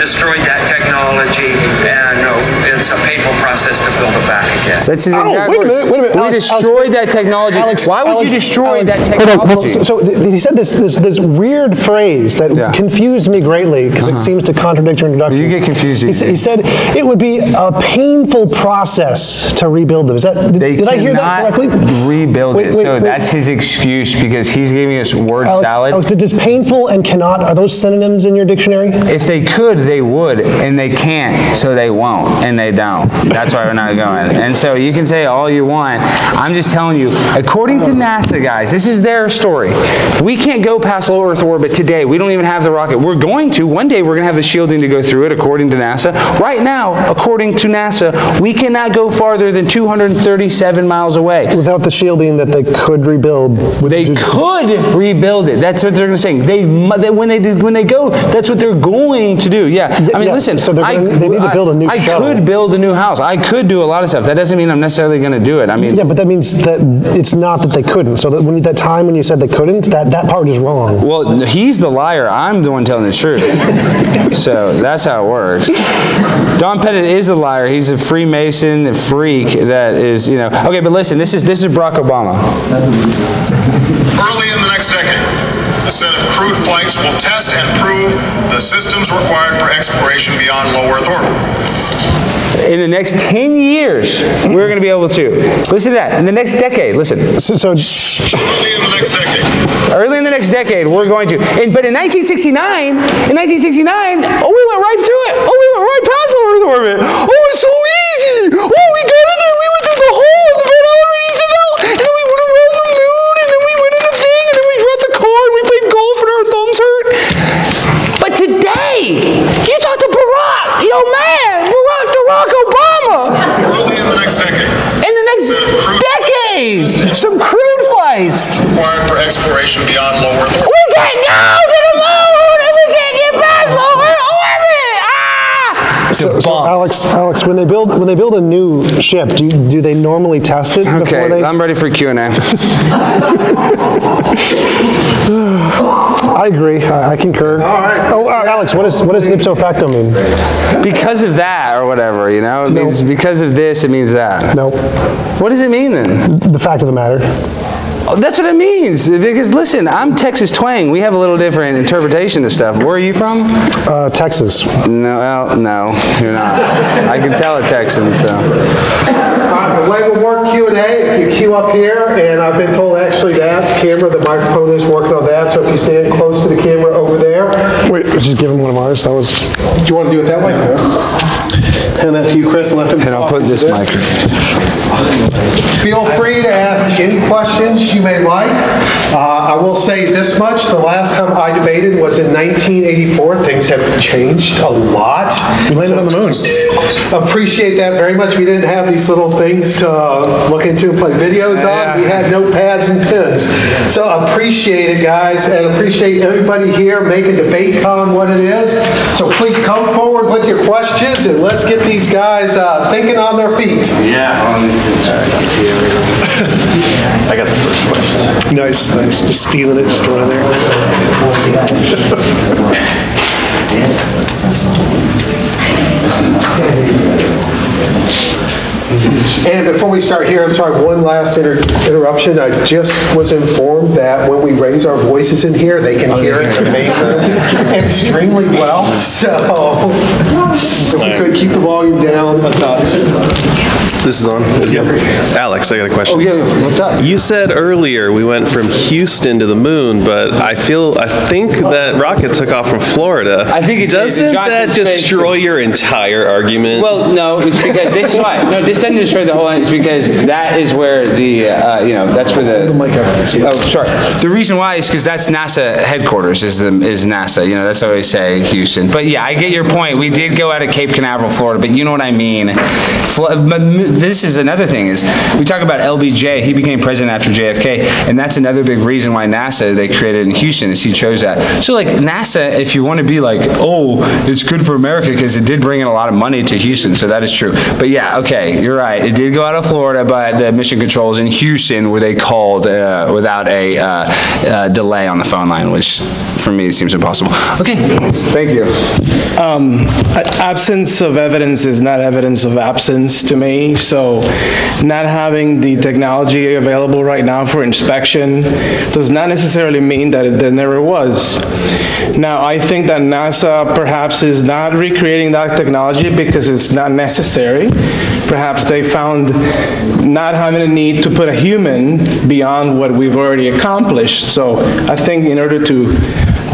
Speaker 4: destroyed that technology, it's a painful process to build it back again.
Speaker 1: That's his
Speaker 2: Oh,
Speaker 1: exact
Speaker 2: wait a minute, wait a minute.
Speaker 1: We
Speaker 2: Alex, Alex,
Speaker 1: destroyed that technology.
Speaker 2: Alex,
Speaker 1: Why would
Speaker 2: Alex,
Speaker 1: you destroy
Speaker 2: Alex,
Speaker 1: that
Speaker 2: hold on, hold on.
Speaker 1: technology?
Speaker 2: So, so he said this, this this weird phrase that
Speaker 1: Yeah. Uh-huh.
Speaker 2: confused me greatly because it seems to contradict your introduction.
Speaker 1: You get confused
Speaker 2: He, he said it would be a painful process to rebuild them. Is that did,
Speaker 1: They
Speaker 2: did I hear that correctly?
Speaker 1: rebuild
Speaker 2: Wait,
Speaker 1: it.
Speaker 2: wait,
Speaker 1: so
Speaker 2: wait.
Speaker 1: that's his excuse because he's giving us word
Speaker 2: Alex,
Speaker 1: salad.
Speaker 2: Alex, does painful and cannot are those synonyms in your dictionary?
Speaker 1: If they could, they would, and they can't, so they won't, and they don't. That's why we're not going. And so you can say all you want. I'm just telling you, according to NASA, guys, this is their story. We can't go past low Earth orbit today. We don't even have the rocket. We're going to. One day we're going to have the shielding to go through it, according to NASA. Right now, according to NASA, we cannot go farther than 237 miles away.
Speaker 2: Without the shielding that they could rebuild. With
Speaker 1: They
Speaker 2: just-
Speaker 1: could rebuild it. That's what they're going to say. They, they when they do, when they go, that's what they're going to do. Yeah. I mean,
Speaker 2: yeah,
Speaker 1: listen.
Speaker 2: so they're
Speaker 1: I,
Speaker 2: gonna- they need to build a new
Speaker 1: I
Speaker 2: shuttle.
Speaker 1: could build build a new house. I could do a lot of stuff. That doesn't mean I'm necessarily going to do it. I mean,
Speaker 2: Yeah, but that means that it's not that they couldn't. So that when, that time when you said they couldn't, that, that part is wrong.
Speaker 1: well, he's the liar. I'm the one telling the truth. so that's how it works. Don Pettit is a liar. He's a Freemason a freak that is, you know. Okay, but listen, this is this is Barack Obama.
Speaker 5: Early in the next decade, a set of crewed flights will test and prove the systems required for exploration beyond low Earth orbit.
Speaker 1: In the next 10 years, we're going to be able to. Listen to that. In the next decade, listen.
Speaker 2: So, so
Speaker 5: Early in the next decade,
Speaker 1: Early in the next decade, we're going to. And, but in 1969, in 1969, oh, we went right through it. Oh, we went right past low Earth orbit. Oh, it's so easy. Oh, we got in there. We went through the hole in the Van Allen Roosevelt, and then we went around the moon, and then we went in a thing, and then we dropped the car, and we played golf, and our thumbs hurt. But today, you talk to Barack, yo man, Barack, Barack Obama.
Speaker 5: early in the next decade,
Speaker 1: In the next decade, some crude flights.
Speaker 5: required for beyond low Earth orbit.
Speaker 1: We can't go to the moon and we can't get past low Earth orbit. Ah!
Speaker 2: So, so Alex, Alex, when they build when they build a new ship, do do they normally test it before
Speaker 1: Okay,
Speaker 2: they?
Speaker 1: I'm ready for Q and A.
Speaker 2: I agree. I, I concur. All right. Oh, uh, Alex, what is what does ipso facto mean?
Speaker 1: Because of that or whatever, you know, it means because of this, it means that.
Speaker 2: No,
Speaker 1: What does it mean then?
Speaker 2: the fact of the matter.
Speaker 1: Oh, That's what it means. Because listen, I'm Texas twang. We have a little different interpretation of stuff. Where are you from?
Speaker 2: Uh, Texas.
Speaker 1: No, well, no, you're not. I can tell a Texan, so.
Speaker 6: Uh, The way we'll work Q and A, if you queue up here, and I've been told actually that camera, the microphone is working on that, so if you stand close to the camera over there,
Speaker 2: Wait, just give him one of ours. That was.
Speaker 6: do you want to do it that way? Hand that to you, Chris, and let them.
Speaker 1: And I'll put this mic.
Speaker 6: Feel free to ask any questions you may like. Uh, I will say this much, the last time I debated was in 1984. Things have changed a lot.
Speaker 2: We landed on the moon.
Speaker 6: Appreciate that very much. We didn't have these little things to uh, look into and play videos on. We had notepads and pens. So appreciate it, guys, and appreciate everybody here making DebateCon what it is. So please come forward with your questions, and let's get these guys uh, thinking on their feet. Yeah.
Speaker 7: I got the first question.
Speaker 2: Nice, nice. Just stealing it, just throwing it there.
Speaker 6: And before we start here, I'm sorry, one last inter- interruption. I just was informed that when we raise our voices in here, they can oh, hear it amazing, extremely well. So if we could keep the volume down a touch.
Speaker 7: This is on? Alex, I got a question.
Speaker 1: Oh, yeah, what's up?
Speaker 7: You said earlier we went from Houston to the moon, but I feel, I think that rocket took off from Florida.
Speaker 1: I think it
Speaker 7: Doesn't
Speaker 1: Johnson
Speaker 7: that
Speaker 1: Space-
Speaker 7: destroy your entire argument?
Speaker 1: Well, no, it's because this is why. No, this doesn't destroy the whole. It's because that is where the uh, you know that's where the. Oh, sure. The reason why is because that's NASA headquarters. Is the is NASA? You know that's how we say Houston. But yeah, I get your point. We did go out of Cape Canaveral, Florida, but you know what I mean. Fl- but m- This is another thing is we talk about LBJ. He became president after JFK, and that's another big reason why NASA they created in Houston is he chose that. So like NASA, if you want to be like, oh, it's good for America because it did bring in a lot of money to Houston, so that is true. But yeah, okay, you're right. It did go out of Florida, but the mission controls in Houston where they called uh, without a uh, uh, delay on the phone line, which for me it seems impossible. Okay, thank you.
Speaker 8: Um, Absence of evidence is not evidence of absence to me, so not having the technology available right now for inspection does not necessarily mean that it there never was. Now, I think that NASA perhaps is not recreating that technology because it's not necessary. Perhaps they found not having a need to put a human beyond what we've already accomplished. So I think in order to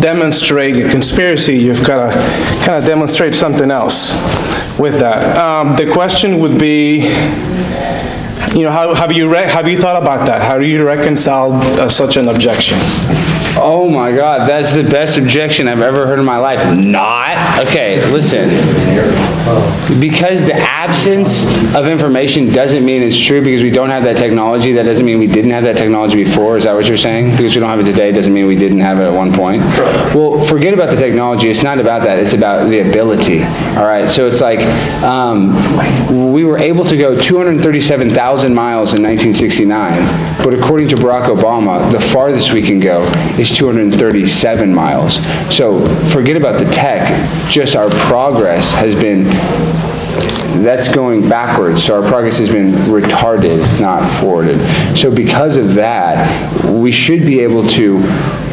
Speaker 8: demonstrate a conspiracy, you've got to kind of demonstrate something else with that. Um, The question would be, you know, how have you, have you thought about that? How do you reconcile uh, such an objection?
Speaker 1: Oh my God, that's the best objection I've ever heard in my life. Not? Okay, listen. Because the absence of information doesn't mean it's true because we don't have that technology. That doesn't mean we didn't have that technology before. Is that what you're saying? Because we don't have it today doesn't mean we didn't have it at one point. Well, forget about the technology. It's not about that. It's about the ability. All right. So it's like um, we were able to go 237,000 miles in 1969, but according to Barack Obama, the farthest we can go is 237 miles. So forget about the tech. Just our progress has been that's going backwards. So our progress has been retarded, not forwarded. So because of that, we should be able to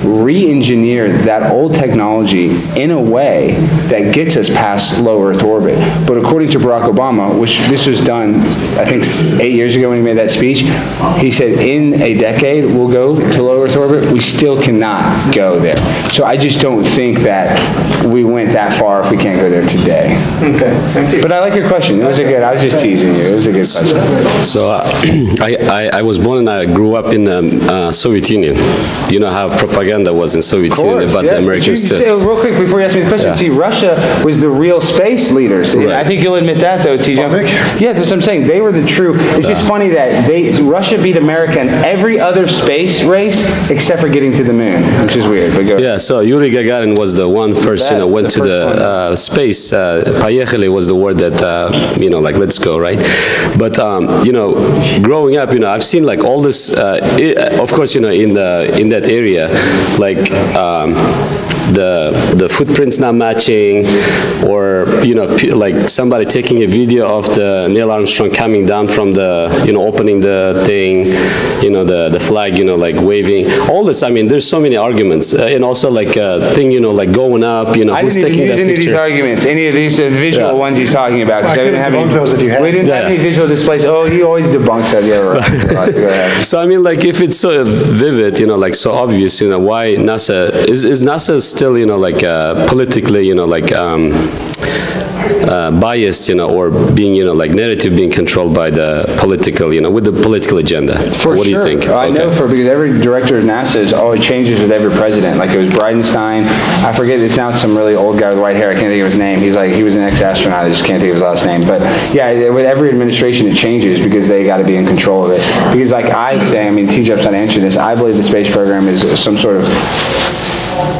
Speaker 1: re-engineer that old technology in a way that gets us past low Earth orbit. But according to Barack Obama, which this was done, I think, eight years ago when he made that speech, he said in a decade we'll go to low Earth orbit. We still cannot go there. So I just don't think that we went that far if we can't go there today.
Speaker 8: Okay, thank you.
Speaker 1: But I like your question. It was a good, I was just teasing you. It was a good question.
Speaker 9: So uh, I, I, I was born and I grew up in the uh, Soviet Union. You know how propaganda propaganda was in Soviet course, Union about
Speaker 1: yes. the
Speaker 9: Americans
Speaker 1: you, you say, real quick before you ask me the question,
Speaker 9: yeah.
Speaker 1: see, Russia was the real space leaders. Right. I think you'll admit that, though, T.J. Yeah, that's what I'm saying. They were the true. It's yeah. just funny that they Russia beat America in every other space race except for getting to the moon, which is weird. But go.
Speaker 9: Yeah. So Yuri Gagarin was the one first, that, you know, went to the uh, space. Uh, was the word that uh, you know, like let's go, right? But um, you know, growing up, you know, I've seen like all this. Uh, it, uh, of course, you know, in the in that area, like, um, the, the footprints not matching, or, you know, like somebody taking a video of the Neil Armstrong coming down from the, you know, opening the thing, you know, the, the flag, you know, like waving, all this, I mean, there's so many arguments, uh, and also like, uh, thing, you know, like going up, you know,
Speaker 1: I
Speaker 9: who's
Speaker 1: didn't even
Speaker 9: taking
Speaker 1: use
Speaker 9: that
Speaker 1: any of these arguments, any of these uh, visual
Speaker 9: Yeah.
Speaker 1: ones he's talking about. 'cause
Speaker 2: I
Speaker 1: I didn't
Speaker 2: could've
Speaker 1: any-
Speaker 2: those if you had.
Speaker 1: We didn't have any visual displays. Oh, he always debunks that, yeah, right. Right, go ahead.
Speaker 9: So I mean, like, if it's so vivid, you know, like so obvious, you know, why NASA is is NASA still, you know, like uh, politically, you know, like um, uh, biased, you know, or being, you know, like narrative being controlled by the political, you know, with the political agenda?
Speaker 1: For
Speaker 9: what do you
Speaker 1: sure.
Speaker 9: think?
Speaker 1: I know for, because every director of NASA is always changes with every president. Like it was Bridenstine, I forget, it's now some really old guy with white hair, I can't think of his name. He's like, he was an ex-astronaut, I just can't think of his last name. But yeah, with every administration it changes because they got to be in control of it. Because like I say, I mean, T-Jump's not answering this, I believe the space program is some sort of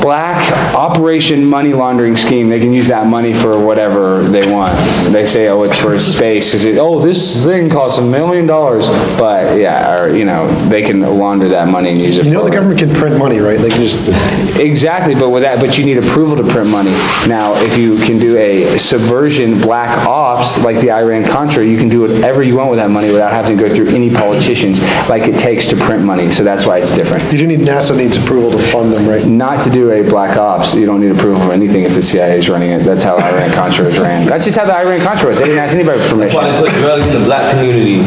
Speaker 1: black operation money laundering scheme. They can use that money for whatever they want. They say, oh, it's for space, because oh, this thing costs a million dollars. But yeah, or, you know, they can launder that money and use it.
Speaker 2: You know the government can print money, right? They can just,
Speaker 1: Exactly, but with that, but you need approval to print money. Now, if you can do a subversion black ops, like the Iran-Contra, you can do whatever you want with that money without having to go through any politicians, like it takes to print money, so that's why it's different.
Speaker 2: you do need, NASA needs approval to fund them, right?
Speaker 1: Not to do a black ops, you don't need approval of anything if the CIA is running it. That's how Iran-Contra was ran. That's just how the Iran-Contra was. They didn't ask anybody for permission.
Speaker 10: That's Why they put drugs in the black community?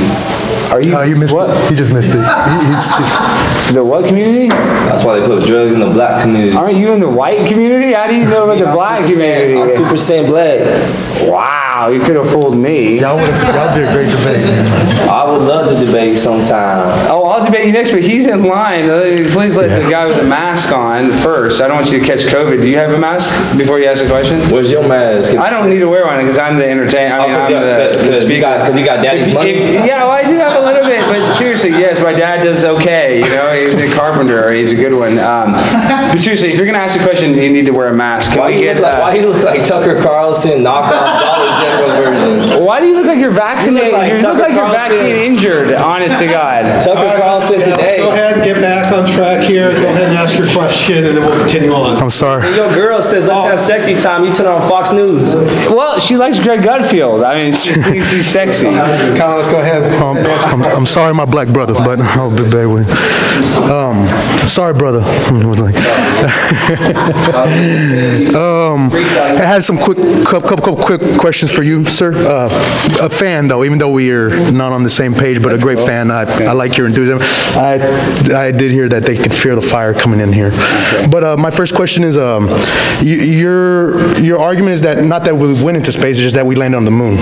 Speaker 1: Are you,
Speaker 11: Oh, you missed
Speaker 1: what?
Speaker 11: it. He just missed it. He- he's-
Speaker 1: The what community?
Speaker 10: That's why they put drugs in the black community.
Speaker 1: Aren't you in the white community? How do you know about the black community?
Speaker 10: I'm two percent black.
Speaker 1: Wow, you could have fooled me.
Speaker 11: Y'all would have, y'all a great debate.
Speaker 10: I would love to debate sometime.
Speaker 1: Oh, I'll debate you next, but he's in line. Uh, Please let the guy with the mask on first. I don't want you to catch COVID. Do you have a mask before you ask a question?
Speaker 10: Where's your mask?
Speaker 1: I don't need to wear one because I'm the entertainer. I
Speaker 10: Oh,
Speaker 1: mean,
Speaker 10: 'cause
Speaker 1: I'm
Speaker 10: you-
Speaker 1: the-
Speaker 10: 'cause-
Speaker 1: the
Speaker 10: 'cause you
Speaker 1: speaker.
Speaker 10: got- 'cause you got daddy's
Speaker 1: If-
Speaker 10: money?
Speaker 1: if- Yeah, well, I do have a little bit, but seriously, yes, my dad does okay. You know, he's a carpenter. He's a good one. Um, but seriously, if you're gonna ask a question, you need to wear a mask. Can
Speaker 10: Why
Speaker 1: we
Speaker 10: you
Speaker 1: get
Speaker 10: look like,
Speaker 1: that?
Speaker 10: why you look like Tucker Carlson knockoff Dollar General version?
Speaker 1: Why do you look like you're vaccinated?
Speaker 10: like
Speaker 1: You look like you're vaccinated injured, honest to God.
Speaker 10: Tucker Carlson
Speaker 6: Go
Speaker 10: today.
Speaker 6: ahead, get back on track here, go ahead and ask your question, and then we'll continue on.
Speaker 11: I'm sorry.
Speaker 10: Your girl says let's have sexy time. You turn on Fox News.
Speaker 1: Well, she likes Greg Gutfeld. I mean, she thinks he's sexy.
Speaker 6: Colin, let's go ahead.
Speaker 11: Um, I'm, I'm sorry, my black brother, but I'll be back with you. Um, sorry, brother. Um, I had some quick, couple, couple quick questions for you, sir. Uh, a fan, though, even though we are not on the same page, but a great fan. I, I like your enthusiasm. I, I did hear that they could fear the fire coming in here. But uh, my first question is, um, your your argument is that not that we went into space, it's just that we landed on the moon.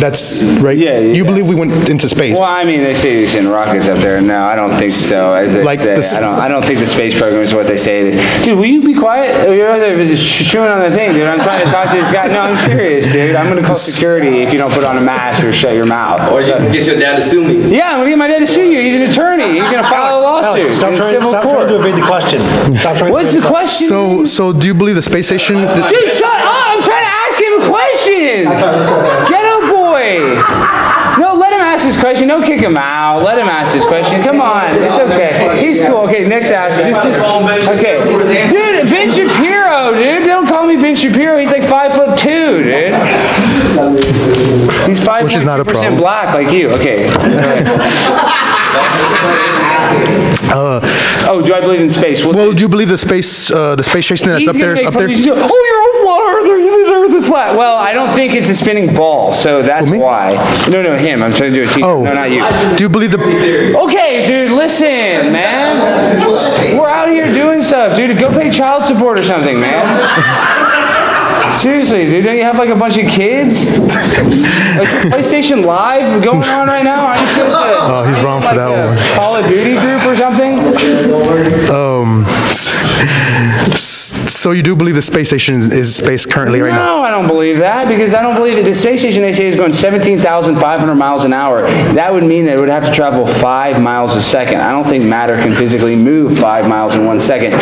Speaker 11: That's right?
Speaker 1: Yeah, yeah.
Speaker 11: You believe we went into space?
Speaker 1: Well, I mean, they say they send rockets up there. No, I don't think so. As they
Speaker 11: Like
Speaker 1: say,
Speaker 11: the sp-
Speaker 1: I don't. I don't think the space program is what they say it is. Dude, will you be quiet? Oh, You're over there just chewing on the thing, dude. I'm trying to talk to this guy. No, I'm serious, dude. I'm gonna call security if you don't put on a mask or shut your mouth.
Speaker 10: Or you can get your dad to sue me.
Speaker 1: Yeah, I'm gonna get my dad to sue you. He's an attorney. He's gonna file a lawsuit
Speaker 2: Alex, stop trying,
Speaker 1: civil
Speaker 2: stop trying to
Speaker 1: court.
Speaker 2: evade the question. Stop trying
Speaker 1: What's
Speaker 2: evade
Speaker 1: the question?
Speaker 11: So, so do you believe the space station?
Speaker 1: Dude, shut up! I'm trying to ask him a question. Ghetto boy. No, let him ask his question. Don't kick him out. Let him ask his question. Come on, it's okay. He's cool. Okay, next ask. Just, just okay. Dude, Ben Shapiro, dude. Don't call me Ben Shapiro. He's like five foot two, dude. He's five
Speaker 11: Which is not a problem.
Speaker 1: black like you. Okay.
Speaker 11: Uh,
Speaker 1: Oh, do I believe in space? Well,
Speaker 11: well, do you believe the space, uh, the space station that's up there is up there?
Speaker 1: of you. He's gonna, Oh, you're on. The flat. Well, I don't think it's a spinning ball, so that's why. No, no, him. I'm trying to do a teacher.
Speaker 11: Oh.
Speaker 1: No, not you.
Speaker 11: Do you believe the?
Speaker 1: Okay, dude, listen, man. We're out here doing stuff, dude. Go pay child support or something, man. Seriously, dude, don't you have like a bunch of kids? Like PlayStation Live going on right now? Aren't you supposed to?
Speaker 11: Oh, he's wrong for
Speaker 1: like
Speaker 11: that one.
Speaker 1: Call of Duty group or something?
Speaker 11: Um, so you do believe the space station is, space currently right now?
Speaker 1: No, I don't believe that because I don't believe it. The space station they say is going 17,500 miles an hour. That would mean that it would have to travel five miles a second. I don't think matter can physically move five miles in one second.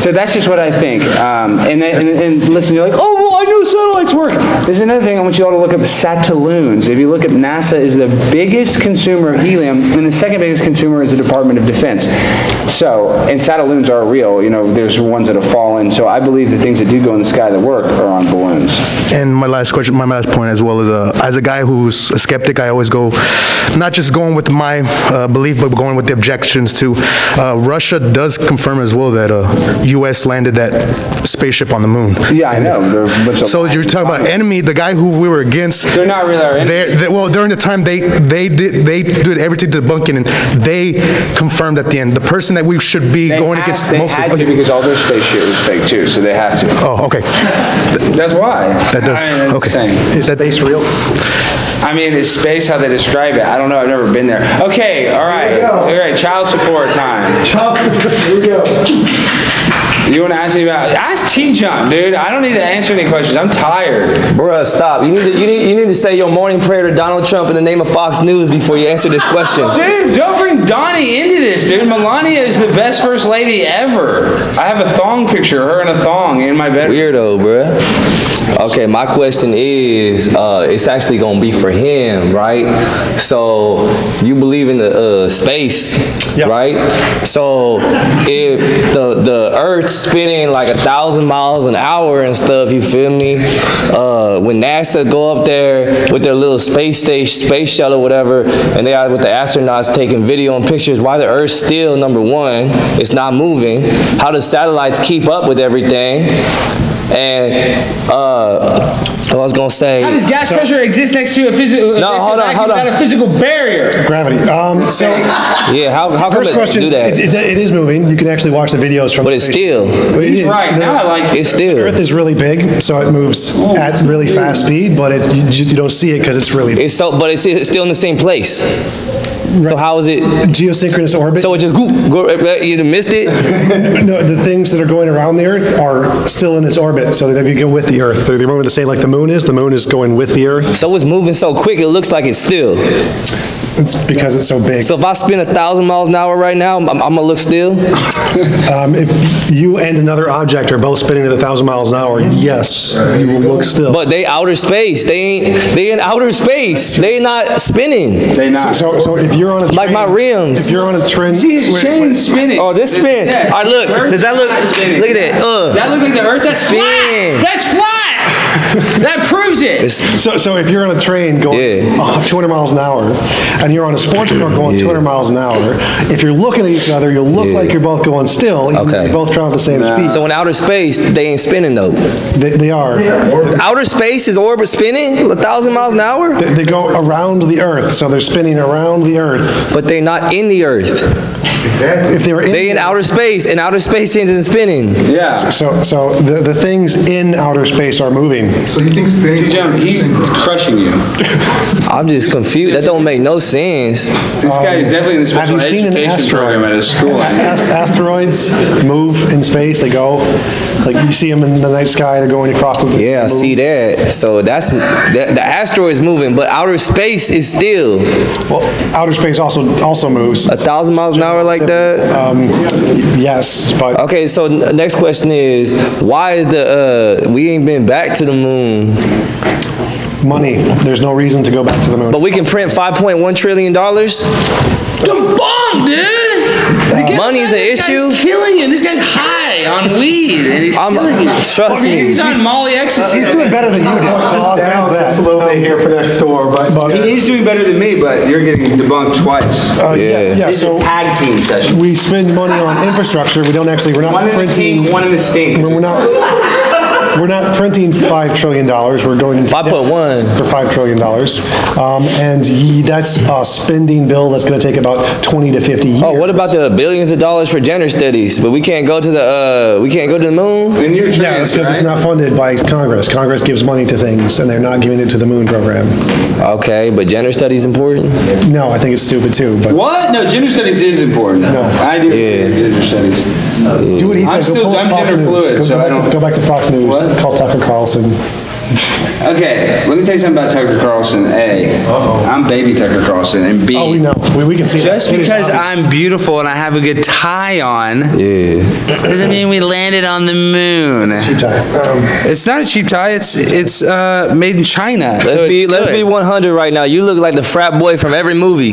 Speaker 1: So that's just what I think. Um, and, and, and listen, you're like, oh, well, I know satellites work. There's another thing I want you all to look up: satelloons. If you look up, NASA is the biggest consumer of helium, and the second biggest consumer is the Department of Defense. So, and satelloons are real. You know, there's ones that have fallen. So I believe the things that do go in the sky that work are on balloons.
Speaker 11: And my last question, my last point as well is, uh, as a guy who's a skeptic, I always go, not just going with my uh, belief, but going with the objections too. Uh, Russia does confirm as well that uh, U.S. landed that spaceship on the moon.
Speaker 1: Yeah, I know. A
Speaker 11: So you're talking about enemy, the guy who we were against.
Speaker 1: They're not really our enemy.
Speaker 11: They, well, during the time they they did they did everything to debunk it, and they confirmed at the end the person that we should be
Speaker 1: They
Speaker 11: going
Speaker 1: have-
Speaker 11: against
Speaker 1: They
Speaker 11: mostly.
Speaker 1: had to because all their space shit was fake too, so they have to.
Speaker 11: Oh, okay.
Speaker 1: That's why.
Speaker 11: That does-
Speaker 1: I I'm
Speaker 11: okay.
Speaker 1: saying.
Speaker 2: Is space real?
Speaker 1: I mean, it's space how they describe it. I don't know. I've never been there. Okay, all right, all right. Child support time.
Speaker 2: Child support, Here we go.
Speaker 1: You want to ask me about? Ask T Jump, dude. I don't need to answer any questions. I'm tired.
Speaker 10: Bruh, stop. You need to you need you need to say your morning prayer to Donald Trump in the name of Fox News before you answer this question.
Speaker 1: Dude, don't bring Donnie into this, dude. Melania is the best first lady ever. I have a thong picture, her in a thong in my bedroom.
Speaker 10: Weirdo, bruh. Okay, my question is, uh, it's actually gonna be for him, right? So you believe in the uh, space, right? So if the the Earth's spinning like a thousand miles an hour and stuff, you feel me? Uh, when NASA go up there with their little space station, space shuttle, whatever, and they are with the astronauts taking video and pictures, why the Earth still number one? It's not moving. How do satellites keep up with everything? And uh, I was gonna say.
Speaker 1: How does gas pressure exist next to a physical?
Speaker 10: No, hold on, hold on.
Speaker 1: Without a physical barrier.
Speaker 2: Gravity. Um, so,
Speaker 10: Yeah, how, how come
Speaker 2: first
Speaker 10: it
Speaker 2: question,
Speaker 10: do that?
Speaker 2: It, it, it is moving. You can actually watch the videos from
Speaker 10: But
Speaker 2: the
Speaker 10: it's
Speaker 2: station.
Speaker 10: still,
Speaker 2: Well, it
Speaker 1: He's
Speaker 2: is.
Speaker 1: right. Now I like
Speaker 10: it's still.
Speaker 2: Earth is really big, so it moves at really fast speed, but it, you, you don't see it because it's really
Speaker 10: It's so, but it's, it's still in the same place. So how is it?
Speaker 2: geosynchronous orbit.
Speaker 10: So it just goop, go, uh, you missed it.
Speaker 2: no, the things that are going around the Earth are still in its orbit, so they go with the Earth. They remember to say like the Moon is. The Moon is going with the Earth.
Speaker 10: So it's moving so quick, it looks like it's still.
Speaker 2: It's because it's so big.
Speaker 10: So if I spin a thousand miles an hour right now, I'm, I'm gonna look still.
Speaker 2: Um, if you and another object are both spinning at a thousand miles an hour, yes, you will look still.
Speaker 10: But they outer space. They ain't. They in outer space. They not spinning.
Speaker 1: They not.
Speaker 2: so, so if you're on a
Speaker 10: Like my rims.
Speaker 2: If you're on a train,
Speaker 1: See his chain spinning.
Speaker 10: Oh, this spin.
Speaker 1: Yeah.
Speaker 10: All right, look.
Speaker 1: Earth
Speaker 10: Does that look?
Speaker 1: spinning.
Speaker 10: Look at that. Uh.
Speaker 1: That look like the Earth? That's
Speaker 10: Spin.
Speaker 1: flat. That's flat. That proves it.
Speaker 10: It's,
Speaker 2: So, so if you're on a train going
Speaker 10: Yeah.
Speaker 2: uh, 200 miles an hour, and you're on a sports car going 200 miles an hour, if you're looking at each other, you'll look
Speaker 10: Yeah.
Speaker 2: like you're both going still. even
Speaker 10: Okay.
Speaker 2: You're both traveling at the same speed.
Speaker 10: so in outer space, they ain't spinning though.
Speaker 2: They, they are.
Speaker 10: Outer space is orbit spinning a thousand miles an hour,
Speaker 2: They, they go around the Earth, so they're spinning around the Earth.
Speaker 10: but they're not in the Earth.
Speaker 6: Exactly.
Speaker 2: If they were in.
Speaker 10: They in outer space, and outer space isn't spinning.
Speaker 1: Yeah.
Speaker 2: So, so the, the things in outer space are moving.
Speaker 12: So he thinks space.
Speaker 1: Jim, he's crushing you.
Speaker 10: I'm just confused. That don't make no sense.
Speaker 1: This guy is definitely in the
Speaker 2: Have
Speaker 1: special
Speaker 2: you seen an
Speaker 1: education
Speaker 2: asteroid?
Speaker 1: program at his school.
Speaker 2: Ast- Asteroids move in space, they go, like you see them in the night sky, they're going across the.
Speaker 10: Yeah, I see that. So that's the, the asteroid is moving, but outer space is still
Speaker 2: Well, outer space also, also moves.
Speaker 10: a thousand miles an hour like that.
Speaker 2: Um, yes, but
Speaker 10: Okay, so n- next question is, why is the uh we ain't been back to the moon,
Speaker 2: money, there's no reason to go back to the moon.
Speaker 10: but we can print 5.1 trillion dollars?
Speaker 1: The bomb, dude!
Speaker 10: Money's an issue.
Speaker 1: He's killing you. This guy's high on weed, and he's
Speaker 10: I'm-
Speaker 1: killing you.
Speaker 10: trust me.
Speaker 1: He's on Molly ecstasy.
Speaker 2: He's doing better than you did.
Speaker 6: Knocks
Speaker 2: so
Speaker 6: us
Speaker 2: I'll
Speaker 6: down just a little bit here for next door, but.
Speaker 1: He is doing better than me, but you're getting debunked twice.
Speaker 2: Uh, yeah,
Speaker 10: Yeah.
Speaker 2: yeah,
Speaker 1: It's a
Speaker 2: so
Speaker 1: tag team session.
Speaker 2: we spend money on infrastructure, we don't actually, we're not
Speaker 1: One in the
Speaker 2: printing.
Speaker 1: one in the stink.
Speaker 2: We're not, we're not printing $5 trillion, we're going into. debt
Speaker 10: 5.1.
Speaker 2: For $5 trillion. Um, And ye- that's a spending bill that's going to take about 20 to 50 years.
Speaker 10: Oh, what about the billions of dollars for gender studies? But we can't go to the uh we can't go to the moon?
Speaker 1: And you're
Speaker 2: Yeah, it's because it's not funded by Congress. Congress gives money to things, and they're not giving it to the moon program.
Speaker 10: Okay, but gender studies important?
Speaker 2: No, I think it's stupid too, but
Speaker 1: What? No, gender studies is important.
Speaker 2: No.
Speaker 1: I do
Speaker 10: Yeah.
Speaker 1: gender studies.
Speaker 2: do what he
Speaker 1: says.
Speaker 2: I'm. Go
Speaker 1: still-
Speaker 2: pull up
Speaker 1: I'm gender fluid,
Speaker 2: Go-
Speaker 1: so
Speaker 2: go
Speaker 1: I
Speaker 2: back to-
Speaker 1: don't-
Speaker 2: Go back to Fox News,
Speaker 1: What?
Speaker 2: Call Tucker Carlson.
Speaker 1: Okay, let me tell you something about Tucker Carlson. A, I'm baby Tucker Carlson, and B,
Speaker 2: Oh, we know, we, we can see that.
Speaker 1: just
Speaker 2: It is
Speaker 1: because
Speaker 2: obvious.
Speaker 1: I'm beautiful and I have a good tie on
Speaker 10: Yeah.
Speaker 1: doesn't mean we landed on the moon.
Speaker 2: Cheap tie. Um,
Speaker 1: It's not a cheap tie. It's it's uh, made in China.
Speaker 10: Let's
Speaker 1: so
Speaker 10: be
Speaker 1: it's
Speaker 10: let's
Speaker 1: good.
Speaker 10: be 100 right now. You look like the frat boy from every movie.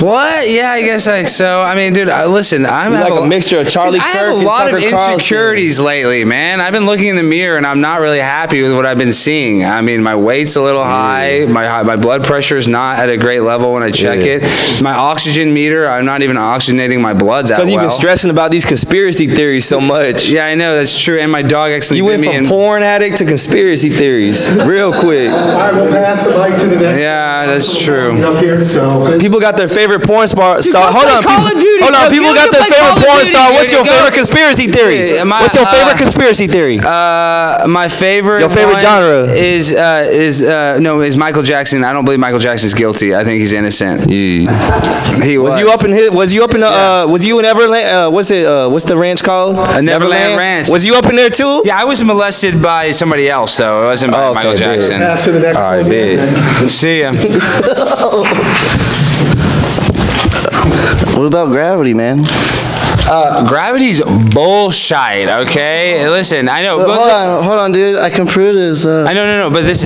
Speaker 1: What? Yeah, I guess I. So I mean, dude, I, listen, I'm
Speaker 10: You
Speaker 1: have
Speaker 10: like a mixture of Charlie
Speaker 1: I have a
Speaker 10: and
Speaker 1: lot of
Speaker 10: Tucker Carlson.
Speaker 1: insecurities lately, man. I've been looking in the mirror and I'm not really happy with what I've been seeing. I mean, my weight's a little high. My my blood pressure is not at a great level when I check
Speaker 10: Yeah.
Speaker 1: it. My oxygen meter, I'm not even oxygenating my blood that well.
Speaker 10: Because you've been stressing about these conspiracy theories so much.
Speaker 1: Yeah, I know that's true. And my dog actually
Speaker 10: You
Speaker 1: bit
Speaker 10: went
Speaker 1: me
Speaker 10: from porn addict to conspiracy theories real quick.
Speaker 6: All right, we'll pass the mic to the next.
Speaker 1: Yeah, that's true.
Speaker 6: Up here, so.
Speaker 10: People got their favorite porn star. star. Hold on,
Speaker 1: Call
Speaker 10: people,
Speaker 1: Duty.
Speaker 10: hold on. People got their favorite porn
Speaker 1: Duty,
Speaker 10: star.
Speaker 1: dude.
Speaker 10: What's your
Speaker 1: Go.
Speaker 10: favorite conspiracy theory?
Speaker 1: My-
Speaker 10: What's your favorite
Speaker 1: uh,
Speaker 10: conspiracy theory?
Speaker 1: Uh, my favorite.
Speaker 10: Your favorite
Speaker 1: one
Speaker 10: genre?
Speaker 1: is uh, is uh, no is Michael Jackson. I don't believe Michael Jackson's guilty. I think he's innocent.
Speaker 10: Yeah.
Speaker 1: He was.
Speaker 10: Was you up in his, Was you up in the? Uh, was you in Everland? Uh, what's it? Uh, what's the ranch called?
Speaker 1: Uh, Neverland Ranch.
Speaker 10: Was you up in there too?
Speaker 1: Yeah, I was molested by somebody else though. It wasn't by
Speaker 10: Oh, okay,
Speaker 1: Michael
Speaker 10: good.
Speaker 1: Jackson.
Speaker 6: Pass to the next
Speaker 10: All right,
Speaker 6: one.
Speaker 10: big.
Speaker 1: See ya.
Speaker 13: What about gravity, man?
Speaker 1: Uh, gravity's bullshit. Okay, listen. I know.
Speaker 13: But
Speaker 1: go-
Speaker 13: hold on, hold on, dude. I can prove this. Uh,
Speaker 1: I know, no, no, but this,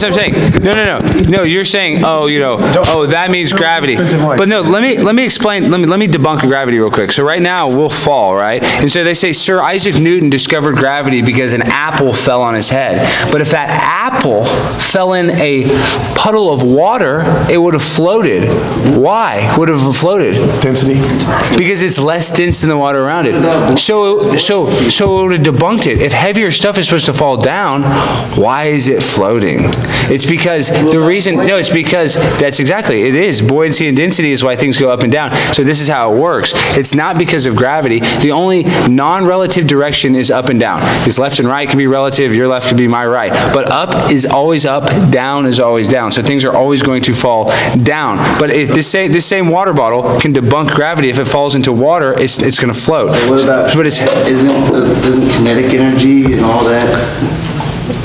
Speaker 1: that's what I'm saying. No, no, no, no. You're saying, oh, you know, oh, that means gravity. But no, let me let me explain. Let me let me debunk gravity real quick. So right now we'll fall, right? And so they say Sir Isaac Newton discovered gravity because an apple fell on his head. But if that apple fell in a puddle of water, it would have floated. Why would it have floated?
Speaker 2: Density.
Speaker 1: Because it's less dense than the water around it. So, so, so it would have debunked it. If heavier stuff is supposed to fall down, why is it floating? It's because the reason, no, it's because, that's exactly, it is. Buoyancy and density is why things go up and down. So this is how it works. It's not because of gravity. The only non-relative direction is up and down. Because left and right can be relative, your left can be my right. But up is always up, down is always down. So things are always going to fall down. But if this same, this same water bottle can debunk gravity. If it falls into water, it's, it's going to float.
Speaker 13: what about?
Speaker 1: But it's,
Speaker 13: isn't doesn't kinetic energy and all that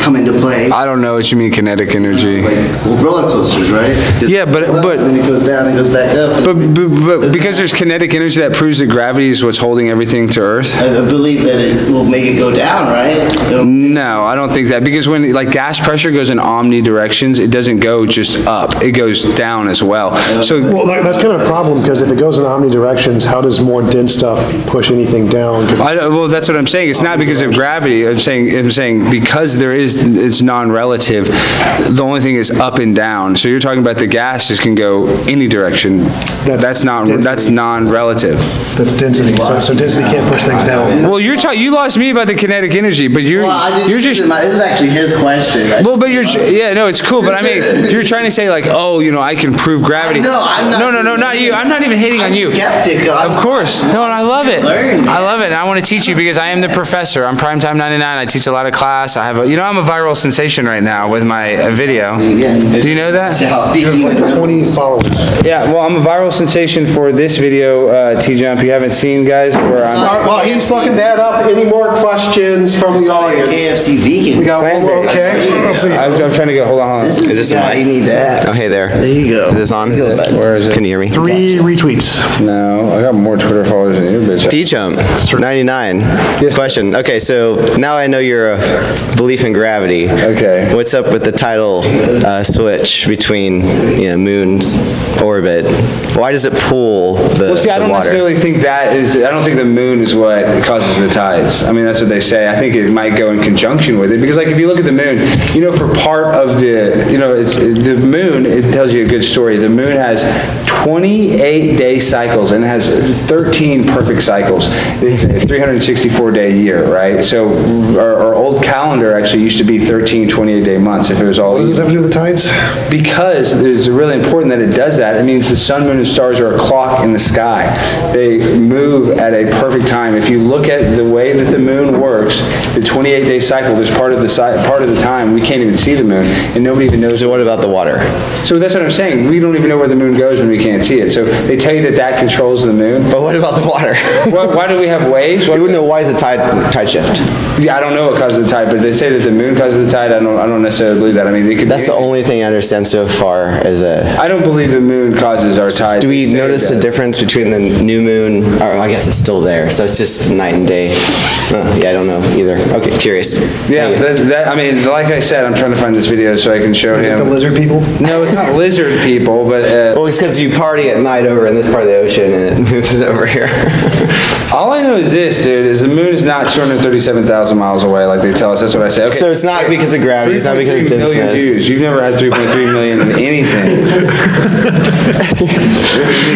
Speaker 13: come into play?
Speaker 1: I don't know what you mean kinetic energy.
Speaker 13: Like well, roller coasters, right? Just
Speaker 1: Yeah, but- but-
Speaker 13: and then it goes down and goes back up.
Speaker 1: But, but, but because there's kinetic energy that proves that gravity is what's holding everything to Earth?
Speaker 13: I I believe that it will make it go down, right?
Speaker 1: No, I don't think that because when like gas pressure goes in omnidirections, it doesn't go just up; it goes down as well. Uh, so
Speaker 2: Well, that- that's kind of a problem, because if it goes in omnidirections, how does more dense stuff push anything down?
Speaker 1: I well, that's what I'm saying. It's not because of gravity. I'm saying I'm saying because there there is, it's non-relative. The only thing is up and down. So you're talking about the gases can go any direction. That's not, that's non-relative.
Speaker 2: That's density, so, so density can't push things down.
Speaker 1: Well, you're talking, you lost me about the kinetic energy, but you're,
Speaker 13: Well, I didn't,
Speaker 1: you're just.
Speaker 13: my- this is actually his question. I-
Speaker 1: Well, but you're, yeah, no, it's cool, but I mean, you're trying to say like, oh, you know, I can prove gravity.
Speaker 13: No, know, I'm not
Speaker 1: No, no, no, not you. I'm not even hating on
Speaker 13: I'm
Speaker 1: you.
Speaker 13: skeptic. I'm-
Speaker 1: Of course. No, and I love it.
Speaker 13: Learn,
Speaker 1: I love it. And I want to teach you because I am the professor. I'm Primetime 99. I teach a lot of class. I have a, you know, I'm a viral sensation right now with my uh, video. Do you know that?
Speaker 13: Speaking of
Speaker 2: 20 followers.
Speaker 1: Yeah, well, I'm a viral sensation for this video, uh, T-Jump. You haven't seen, guys, where I'm.
Speaker 6: right, While he's looking that up, any more questions from the audience?
Speaker 13: KFC vegan.
Speaker 6: We got one more, okay? Let's.
Speaker 1: I'm, I'm trying to get, hold on, hold on.
Speaker 13: This is,
Speaker 12: Is this
Speaker 13: the
Speaker 12: a mic?
Speaker 13: you need to ask.
Speaker 12: Oh, hey there.
Speaker 13: There you go.
Speaker 12: Is this on?
Speaker 13: Go.
Speaker 1: Where is it?
Speaker 12: Can you hear me?
Speaker 2: Three retweets.
Speaker 1: No, I got more Twitter followers than you, bitch.
Speaker 12: D-Jump, 99. Question. Okay, so now I know you're a belief in gravity.
Speaker 1: Okay.
Speaker 12: What's up with the tidal uh, switch between, you know, moon's orbit? Why does it pull the,
Speaker 1: Well, see, I don't
Speaker 12: water?
Speaker 1: necessarily think that is, I don't think the moon is what causes the tides. I mean, that's what they say. I think it might go in conjunction with it, because like, if you look at the moon, you know, for part of the, you know, it's, the moon, it tells you a good story. The moon has 28 day cycles and it has 13 perfect cycles. It's a 364 day year, right? So our, our old calendar actually used to be 13 28 day months if it was all
Speaker 2: What does this have to do with the tides?
Speaker 1: because it's really important that it does that. It means the sun, moon, and stars are a clock in the sky. They move at a perfect time. If you look at the way that the moon works, the 28-day cycle, there's part of the si- part of the time we can't even see the moon, and nobody even knows.
Speaker 12: So what about the water?
Speaker 1: So that's what I'm saying. We don't even know where the moon goes when we can't see it. So they tell you that that controls the moon.
Speaker 12: But what about the water?
Speaker 1: Why, why do we have waves? Why-
Speaker 12: You wouldn't know why is the tide, tide shift?
Speaker 1: Yeah, I don't know what causes the tide, but they say that the moon causes the tide. I don't. I don't necessarily believe that. I mean, it could.
Speaker 12: That's the only thing I understand so far as a,
Speaker 1: I don't believe the moon causes our tides.
Speaker 12: do we
Speaker 1: They say it
Speaker 12: notice the difference between the new moon, or I guess it's still there, so it's just night and day? Uh, Yeah, I don't know either. Okay, curious.
Speaker 1: Yeah, that, that, I mean, like I said, I'm trying to find this video so I can show
Speaker 2: Is it the lizard people?
Speaker 1: No, it's not lizard people, but, uh,
Speaker 12: Well, it's because you party at night over in this part of the ocean and it moves over here.
Speaker 1: all I know is this, dude, is the moon is not 237,000 miles away like they tell us. That's what I say. Okay.
Speaker 12: So it's not because of gravity, it's not because of
Speaker 1: 3.3 million
Speaker 12: denseness.
Speaker 1: views. You've never had 3.3 million in anything.